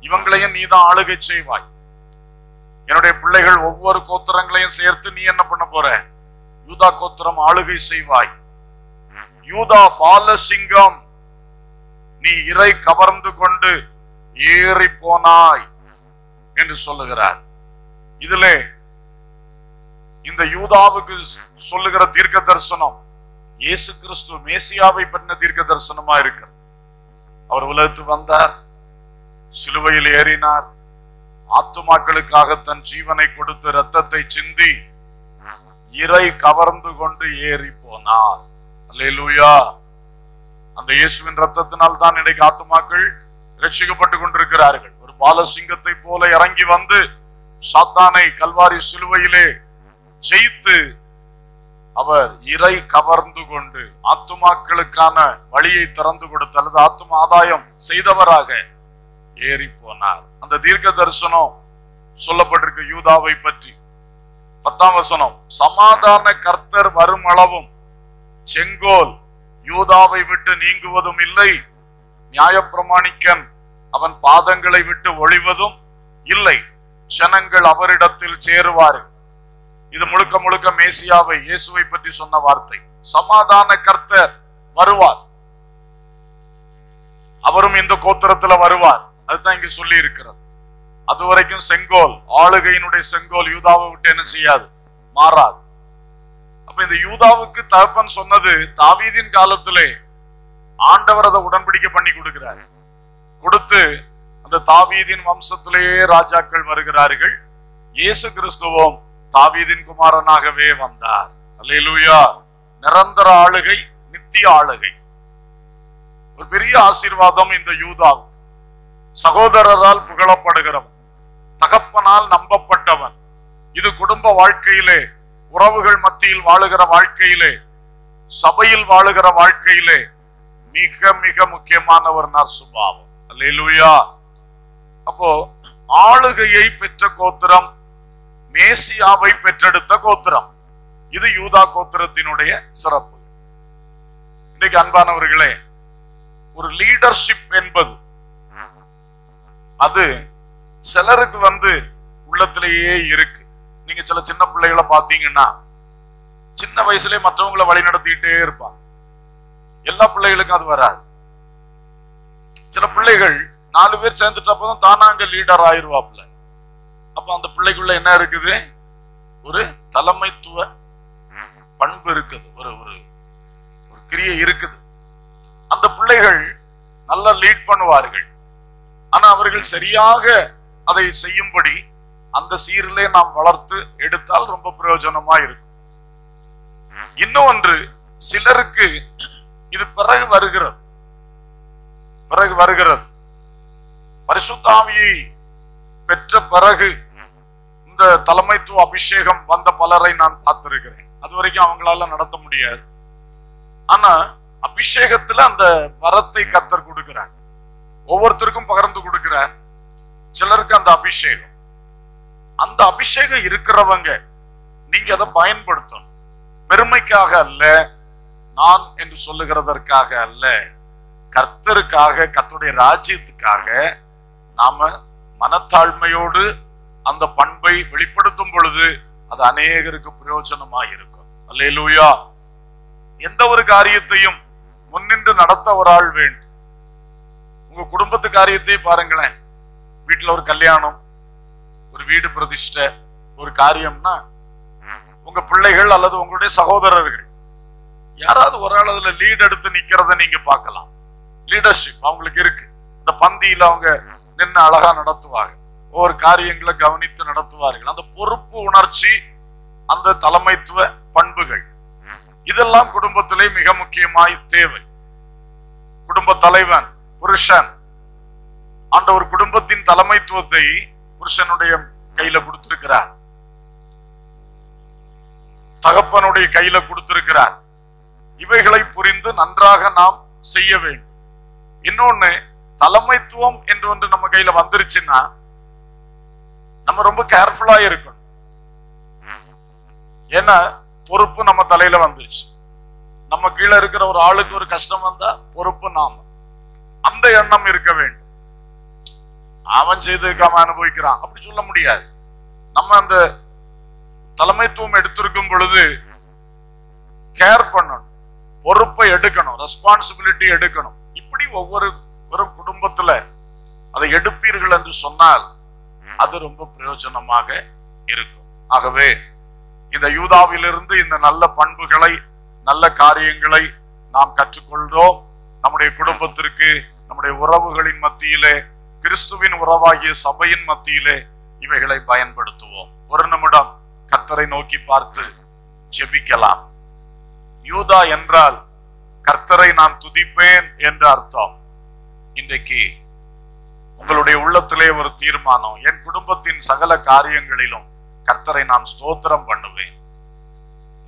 இவங்களையும் நீதான் ஆளுகை செய்வாய். என்னுடைய பிள்ளைகள் ஒவ்வொரு கோத்திரங்களையும் சேர்த்து நீ என்ன பண்ண போற? யூதா கோத்திரம் ஆளுகை செய்வாய். யூதா பாலசிங்கம் நீ இறை கவர்ந்து கொண்டு ஏறி போனாய். என்று சொல்லுகிறார். இதிலே இந்த யூதாவுக்கு சொல்லுகிற தீர்க்க தரிசனம் இயேசு கிறிஸ்து மேசியாவை பற்றின தீர்க்க தரிசனமா இருக்கு. அவர் உலகத்துக்கு வந்தார் சிலுவையில் ஏறினார் ஆத்துமாக்களுக்காக தன் ஜீவனை கொடுத்து ரத்தத்தை சிந்தி இறை கவர்ந்து கொண்டு ஏறி போனார். அல்லேலூயா. அந்த இயேசுவின் ரத்தத்தினால் தான் இன்னைக்கு ஆத்துமாக்கள் ரட்சிக்கப்பட்டு கொண்டிருக்கிறார்கள். பாலசிங்கத்தை போல இறங்கி வந்து சாத்தானை கல்வாரி சிலுவையிலே ஜெயித்து அவர் இறை கவர்ந்து கொண்டு ஆத்துமாக்களுக்கான வழியை திறந்து கொடுத்து அல்லது ஆத்தும ஆதாயம் செய்தவராக ஏறி போனார். அந்த தீர்க்க தரிசனம் சொல்லப்பட்டிருக்க யூதாவை பற்றி. பத்தாம் வசனம் சமாதான கர்த்தர் வரும் அளவும் செங்கோல் யூதாவை விட்டு நீங்குவதும் இல்லை. நியாயப்பிரமாணிக்கன் அவன் பாதங்களை விட்டு ஒழிவதும் இல்லை. ஜனங்கள் அவரிடத்தில் சேருவார்கள். இது முழுக்க முழுக்க மேசியாவை இயேசுவை பற்றி சொன்ன வார்த்தை. சமாதான கர்த்தர் வருவார். அவரும் இந்த கோத்திரத்துல வருவார். அதுதான் இங்க சொல்லி இருக்கிறது அது வரைக்கும் செங்கோல் ஆளுகையினுடைய செங்கோல் யூதாவை விட்டு என்ன செய்யாது? மாறாது. அப்ப இந்த யூதாவுக்கு தகப்பன் சொன்னது தாவீதின் காலத்திலே ஆண்டவர் அதை உடன்படிக்கை பண்ணி கொடுக்கிறார். கொடுத்து அந்த தாவீதின் வம்சத்திலேயே ராஜாக்கள் வருகிறார்கள். இயேசு கிறிஸ்துவும் தாவீதின் குமாரனாகவே வந்தார். அல்லேலூயா. நிரந்தர ஆளுகை நித்திய ஆளுகை. ஒரு பெரிய ஆசீர்வாதம் இந்த யூதாவுக்கு. சகோதரரால் புகழப்படுகிறவன் தகப்பனால் நம்பப்பட்டவன் இது குடும்ப வாழ்க்கையிலே உறவுகள் மத்தியில் வாழுகிற வாழ்க்கையிலே சபையில் வாழுகிற வாழ்க்கையிலே மிக மிக முக்கியமான ஒரு நற்சுபாவம் அல்லேலூயா அப்போ ஆளுகையை பெற்ற கோத்திரம் மேசியாவை பெற்றெடுத்த கோத்திரம். இது யூதா கோத்திரத்தினுடைய சிறப்பு. இன்னைக்கு அன்பானவர்களே ஒரு லீடர்ஷிப் என்பது அது சிலருக்கு வந்து உள்ளத்திலேயே இருக்கு. நீங்க சில சின்ன பிள்ளைகளை பார்த்தீங்கன்னா சின்ன வயசுலயே மற்றவங்களை வழி நடத்திக்கிட்டே இருப்பாங்க. எல்லா பிள்ளைகளுக்கும் அது வராது. சில பிள்ளைகள் நாலு பேர் சேர்ந்துட்டப்பதான் தானாங்க லீடர் ஆயிடுவாப்ல அப்ப அந்த பிள்ளைக்குள்ள என்ன இருக்குது? ஒரு தலைமைத்துவ பண்பு இருக்குது. ஒரு ஒரு ஒரு கிரியை இருக்குது. அந்த பிள்ளைகள் நல்லா லீட் பண்ணுவார்கள். ஆனா அவர்கள் சரியாக அதை செய்யும்படி அந்த சீரிலே நாம் வளர்த்து எடுத்தால் ரொம்ப பிரயோஜனமா இருக்கும். இன்னொன்று சிலருக்கு இது பிறகு வருகிறது. பிறகு வருகிறது. பரிசுத்தாமியை பெற்ற பிறகு இந்த தலைமைத்துவ அபிஷேகம் வந்த பலரை நான் பார்த்திருக்கிறேன். அது வரைக்கும் அவங்களால நடத்த முடியாது. ஆனா அபிஷேகத்துல அந்த வரத்தை கத்தர் கொடுக்கிறார். ஒவ்வொருத்தருக்கும் பகிர்ந்து கொடுக்கிறார். சிலருக்கு அந்த அபிஷேகம். அந்த அபிஷேகம் இருக்கிறவங்க நீங்க அதை பயன்படுத்தணும். பெருமைக்காக அல்ல நான் என்று சொல்லுகிறதற்காக அல்ல. கர்த்தருக்காக கர்த்தருடைய ராஜ்யத்துக்காக நாம மனத்தாழ்மையோடு அந்த பண்பை வெளிப்படுத்தும் பொழுது அது அநேகருக்கு பிரயோஜனமா இருக்கும் அல்லேலூயா. எந்த ஒரு காரியத்தையும் முன்னின்று நடத்த ஒரு ஆள் வேண்டும் உங்க குடும்பத்து காரியத்தையும் பாருங்களேன். வீட்டுல ஒரு கல்யாணம் ஒரு வீடு பிரதிஷ்டை ஒரு காரியம்னா உங்க பிள்ளைகள் அல்லது உங்களுடைய சகோதரர்கள் யாராவது ஒரு ஆள் அதுல லீட் எடுத்து நிக்கிறத நீங்க பார்க்கலாம். லீடர்ஷிப் அவங்களுக்கு இருக்கு. இந்த பந்தியில அவங்க நின்று அழகா நடத்துவாங்க. ஒவ்வொரு காரியங்களை கவனித்து நடத்துவார்கள். அந்த பொறுப்பு உணர்ச்சி அந்த தலைமைத்துவ பண்புகள். இதெல்லாம் குடும்பத்திலே மிக முக்கியமாய் தேவை. குடும்ப தலைவன் புருஷன் அந்த ஒரு குடும்பத்தின் தலைமைத்துவத்தை புருஷனுடைய கையில கொடுத்திருக்கிறார். தகப்பனுடைய கையில கொடுத்திருக்கிறார். இவைகளை புரிந்து நன்றாக நாம் செய்ய வேண்டும். இன்னொன்னு தலைமைத்துவம் என்று ஒன்று நம்ம கையில வந்துருச்சுன்னா நம்ம ரொம்ப கேர்ஃபுல்லா இருக்கணும். ஏன்னா பொறுப்பு நம்ம தலையில வந்துருச்சு. நம்ம கீழே இருக்கிற ஒரு ஆளுக்கு ஒரு கஷ்டம் வந்தா பொறுப்பு நாம. அந்த எண்ணம் இருக்க வேண்டும். அவன் செய்திருக்காம அனுபவிக்கிறான். அப்படி சொல்ல முடியாது. நம்ம அந்த தலைமைத்துவம் எடுத்திருக்கும் பொழுது கேர் பண்ணணும். பொறுப்பை எடுக்கணும். ரெஸ்பான்சிபிலிட்டி எடுக்கணும். ஒவ்வொரு ஒரு குடும்பத்துல அதை எடுப்பீர்கள் என்று சொன்னால் அது ரொம்ப பிரயோஜனமாக இருக்கும். ஆகவே இந்த யூதாவிலிருந்து இந்த நல்ல பண்புகளை நல்ல காரியங்களை நாம் கற்றுக்கொள்கிறோம். நம்முடைய குடும்பத்திற்கு நம்முடைய உறவுகளின் மத்தியிலே கிறிஸ்துவின் உறவாகிய சபையின் மத்தியிலே இவைகளை பயன்படுத்துவோம். ஒரு நிமிடம் கத்தரை நோக்கி பார்த்து ஜெபிக்கலாம். யூதா என்றால் கர்த்தரை நான் துதிப்பேன் என்று அர்த்தம். இன்றைக்கு உங்களுடைய உள்ளத்திலே ஒரு தீர்மானம் என் குடும்பத்தின் சகல காரியங்களிலும் கர்த்தரை நான் ஸ்தோத்திரம் பண்ணுவேன்.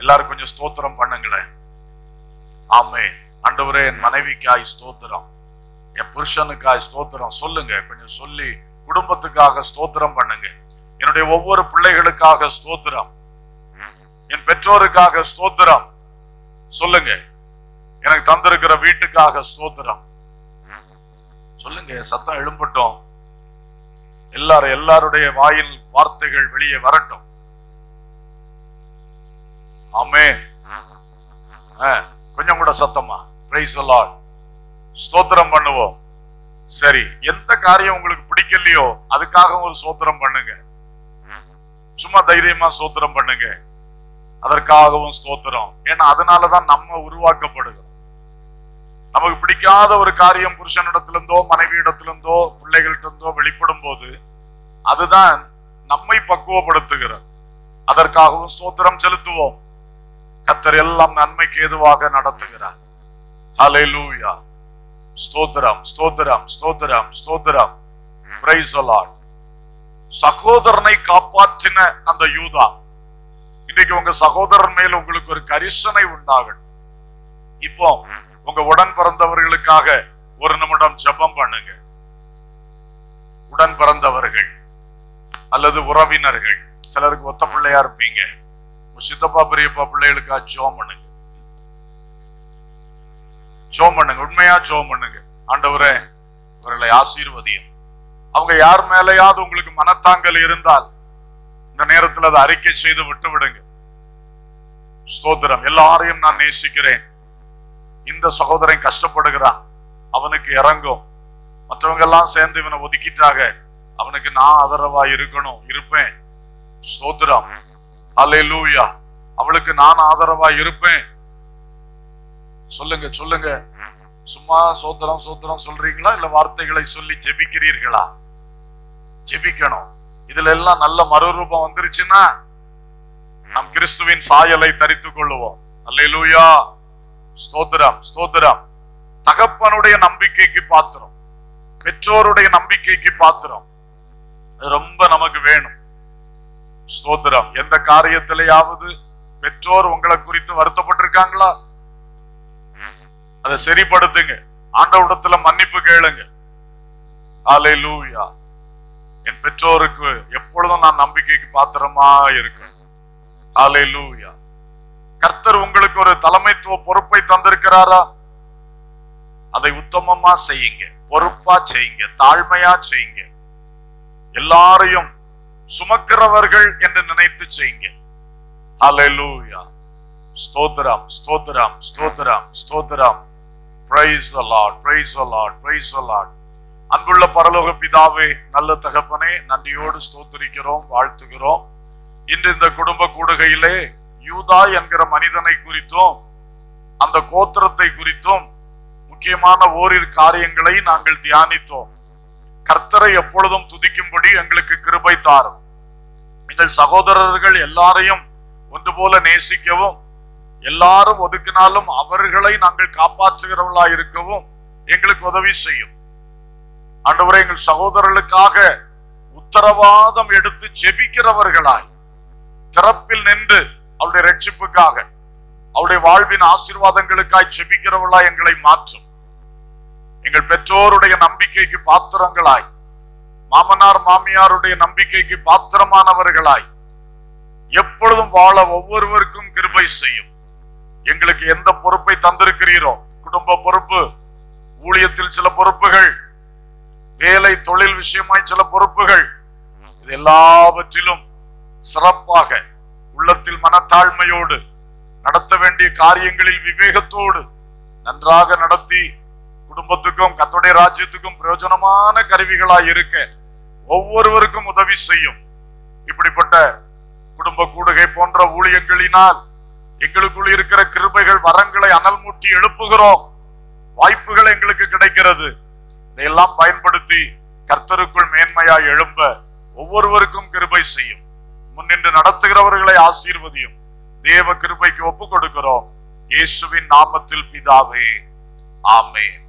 எல்லாரும் கொஞ்சம் ஸ்தோத்திரம் பண்ணுங்களேன். ஆமே அண்டவரே என் மனைவிக்காய் ஸ்தோத்திரம் என் புருஷனுக்காய் ஸ்தோத்திரம் சொல்லுங்க. கொஞ்சம் சொல்லி குடும்பத்துக்காக ஸ்தோத்திரம் பண்ணுங்க. என்னுடைய ஒவ்வொரு பிள்ளைகளுக்காக ஸ்தோத்திரம். என் பெற்றோருக்காக ஸ்தோத்திரம் சொல்லுங்க. எனக்கு தந்திருக்கிற வீட்டுக்காக ஸ்தோத்திரம். சொல்லுங்க சத்தம் எழும்பட்டும். எல்லாரும் எல்லாருடைய வாயில் வார்த்தைகள் வெளியே வரட்டும். ஆமே. கொஞ்சம் கூட சத்தமா. பிரைஸ் ஸ்தோத்திரம் பண்ணுவோம். சரி எந்த காரியம் உங்களுக்கு பிடிக்கலையோ அதுக்காக ஒரு சோத்திரம் பண்ணுங்க. சும்மா தைரியமா சோத்திரம் பண்ணுங்க. அதற்காகவும் ஸ்தோத்திரம். ஏன்னா அதனாலதான் நம்ம உருவாக்கப்படுகிறோம். நமக்கு பிடிக்காத ஒரு காரியம் புருஷனிடத்திலிருந்தோ மனைவியிடத்திலிருந்தோ பிள்ளைகளிடந்தோ வெளிப்படும் போது அதுதான் நம்மை பக்குவப்படுத்துகிறது. அதற்காகவும் ஸ்தோத்திரம் செலுத்துவோம். கத்தர் எல்லாம் நன்மைக்கு ஏதுவாக நடத்துகிறார். ஹalleluya ஸ்தோத்திரம் ஸ்தோத்திரம் ஸ்தோத்திரம் ஸ்தோத்திரம். சகோதரனை காப்பாற்றின அந்த யூதா இன்னைக்கு உங்க சகோதரன் மேல் உங்களுக்கு ஒரு கரிசனை உண்டாகும் இப்போ உங்க உடன் பிறந்தவர்களுக்காக ஒரு நிமிடம் ஜெபம் பண்ணுங்க. உடன் பிறந்தவர்கள் அல்லது உறவினர்கள் சிலருக்கு ஒத்த பிள்ளையா இருப்பீங்க. உங்க சித்தப்பா பெரியப்பா பிள்ளைகளுக்கா ஜோம் பண்ணுங்க. ஜோம் பண்ணுங்க. உண்மையா ஜோம் பண்ணுங்க. ஆண்டவரே இவர்களை ஆசீர்வதியும். அவங்க யார் மேலேயாவது உங்களுக்கு மனத்தாங்கல் இருந்தால் இந்த நேரத்தில் அதை அறிக்கை செய்து விட்டு விடுங்க ஸ்தோத்திரம். எல்லாரையும் நான் நேசிக்கிறேன். இந்த சகோதரன் கஷ்டப்படுகிறான். அவனுக்கு இறங்கும். மற்றவங்க எல்லாம் சேர்ந்து இவனை ஒதுக்கிட்டாங்க. அவனுக்கு நான் ஆதரவா இருக்கணும் இருப்பேன். ஸ்தோத்திரம். லூயா அவளுக்கு நான் ஆதரவா இருப்பேன். சொல்லுங்க சொல்லுங்க. சும்மா சோத்திரம் சோத்திரம் சொல்றீங்களா? இல்ல வார்த்தைகளை சொல்லி ஜெபிக்கிறீர்களா? ஜெபிக்கணும். இதுல எல்லாம் நல்ல மறுரூபம் வந்துருச்சுன்னா நம் கிறிஸ்துவின் சாயலை தரித்துக் கொள்ளுவோம். அல்லேலூயா ஸ்தோத்திரம் ஸ்தோத்திரம். தகப்பனுடைய நம்பிக்கைக்கு பாத்திரம். பெற்றோருடைய நம்பிக்கைக்கு பாத்திரம். ரொம்ப நமக்கு வேணும். ஸ்தோத்திரம். எந்த காரியத்திலேயாவது பெற்றோர் உங்களை குறித்து வருத்தப்பட்டிருக்காங்களா? அதை சரிப்படுத்துங்க. ஆண்டவடத்துல மன்னிப்பு கேளுங்க. ஆலை லூயா என் பெற்றோருக்கு எப்பொழுதும் நான் நம்பிக்கைக்கு பாத்திரமா இருக்கேன் ஆலை லூயா கர்த்தர் உங்களுக்கு ஒரு தலைமைத்துவ பொறுப்பை தந்திருக்கிறாரா? அதை உத்தமமா செய்யுங்க பொறுப்பா செய்யுங்க தாழ்மையா செய்யுங்க. எல்லாரையும் சுமக்கிறவர்கள் என்று நினைத்து செய்யுங்க. ஹalleluya ஸ்தோத்திரம் ஸ்தோத்திரம் ஸ்தோத்திரம் ஸ்தோத்திரம். Praise the lord praise the அன்புள்ள பரலோக பிதாவே நல்ல தகப்பனே நன்றியோடு ஸ்தோத்திரிக்கிறோம் வாழ்த்துகிறோம். இன்று இந்த குடும்ப கூடுகையிலே யூதா என்கிற மனிதனை குறித்தும் அந்த கோத்திரத்தை குறித்தும் முக்கியமான ஓரிரு காரியங்களை நாங்கள் தியானித்தோம். கர்த்தரை எப்பொழுதும் துதிக்கும்படி எங்களுக்கு கிருபை தாரும். எங்கள் சகோதரர்கள் எல்லாரையும் ஒன்று போல நேசிக்கவும் எல்லாரும் ஒதுக்கினாலும் அவர்களை நாங்கள் காப்பாற்றுகிறவர்களா இருக்கவும் எங்களுக்கு உதவி செய்யும். ஆண்டவரே எங்கள் சகோதரர்களுக்காக உத்தரவாதம் எடுத்து ஜெபிக்கிறவர்களாய் திறப்பில் நின்று அவருடைய ரட்சிப்புக்காக அவருடைய வாழ்வின் ஆசீர்வாதங்களுக்காய் செபிக்கிறவளாய் எங்களை மாற்றும். எங்கள் பெற்றோருடைய நம்பிக்கைக்கு பாத்திரங்களாய் மாமனார் மாமியாருடைய நம்பிக்கைக்கு பாத்திரமானவர்களாய் எப்பொழுதும் வாழ ஒவ்வொருவருக்கும் கிருபை செய்யும். எங்களுக்கு எந்த பொறுப்பை தந்திருக்கிறீரோ குடும்ப பொறுப்பு ஊழியத்தில் சில பொறுப்புகள் வேலை தொழில் விஷயமாய் சில பொறுப்புகள் இது எல்லாவற்றிலும் சிறப்பாக உள்ளத்தில் மனத்தாழ்மையோடு நடத்த வேண்டிய காரியங்களில் விவேகத்தோடு நன்றாக நடத்தி குடும்பத்துக்கும் கத்துடைய ராஜ்யத்துக்கும் பிரயோஜனமான கருவிகளாய் இருக்க ஒவ்வொருவருக்கும் உதவி செய்யும். இப்படிப்பட்ட குடும்ப கூடுகை போன்ற ஊழியங்களினால் எங்களுக்குள் இருக்கிற கிருபைகள் வரங்களை அனல் மூட்டி எழுப்புகிறோம். வாய்ப்புகள் எங்களுக்கு கிடைக்கிறது. இதையெல்லாம் பயன்படுத்தி கர்த்தருக்குள் மேன்மையாய் எழும்ப ஒவ்வொருவருக்கும் கிருபை செய்யும். முன்னின்று நடத்துகிறவர்களை ஆசீர்வதியும். தேவ கிருபைக்கு ஒப்பு கொடுக்கிறோம் இயேசுவின் நாமத்தில் பிதாவே. ஆமேன்.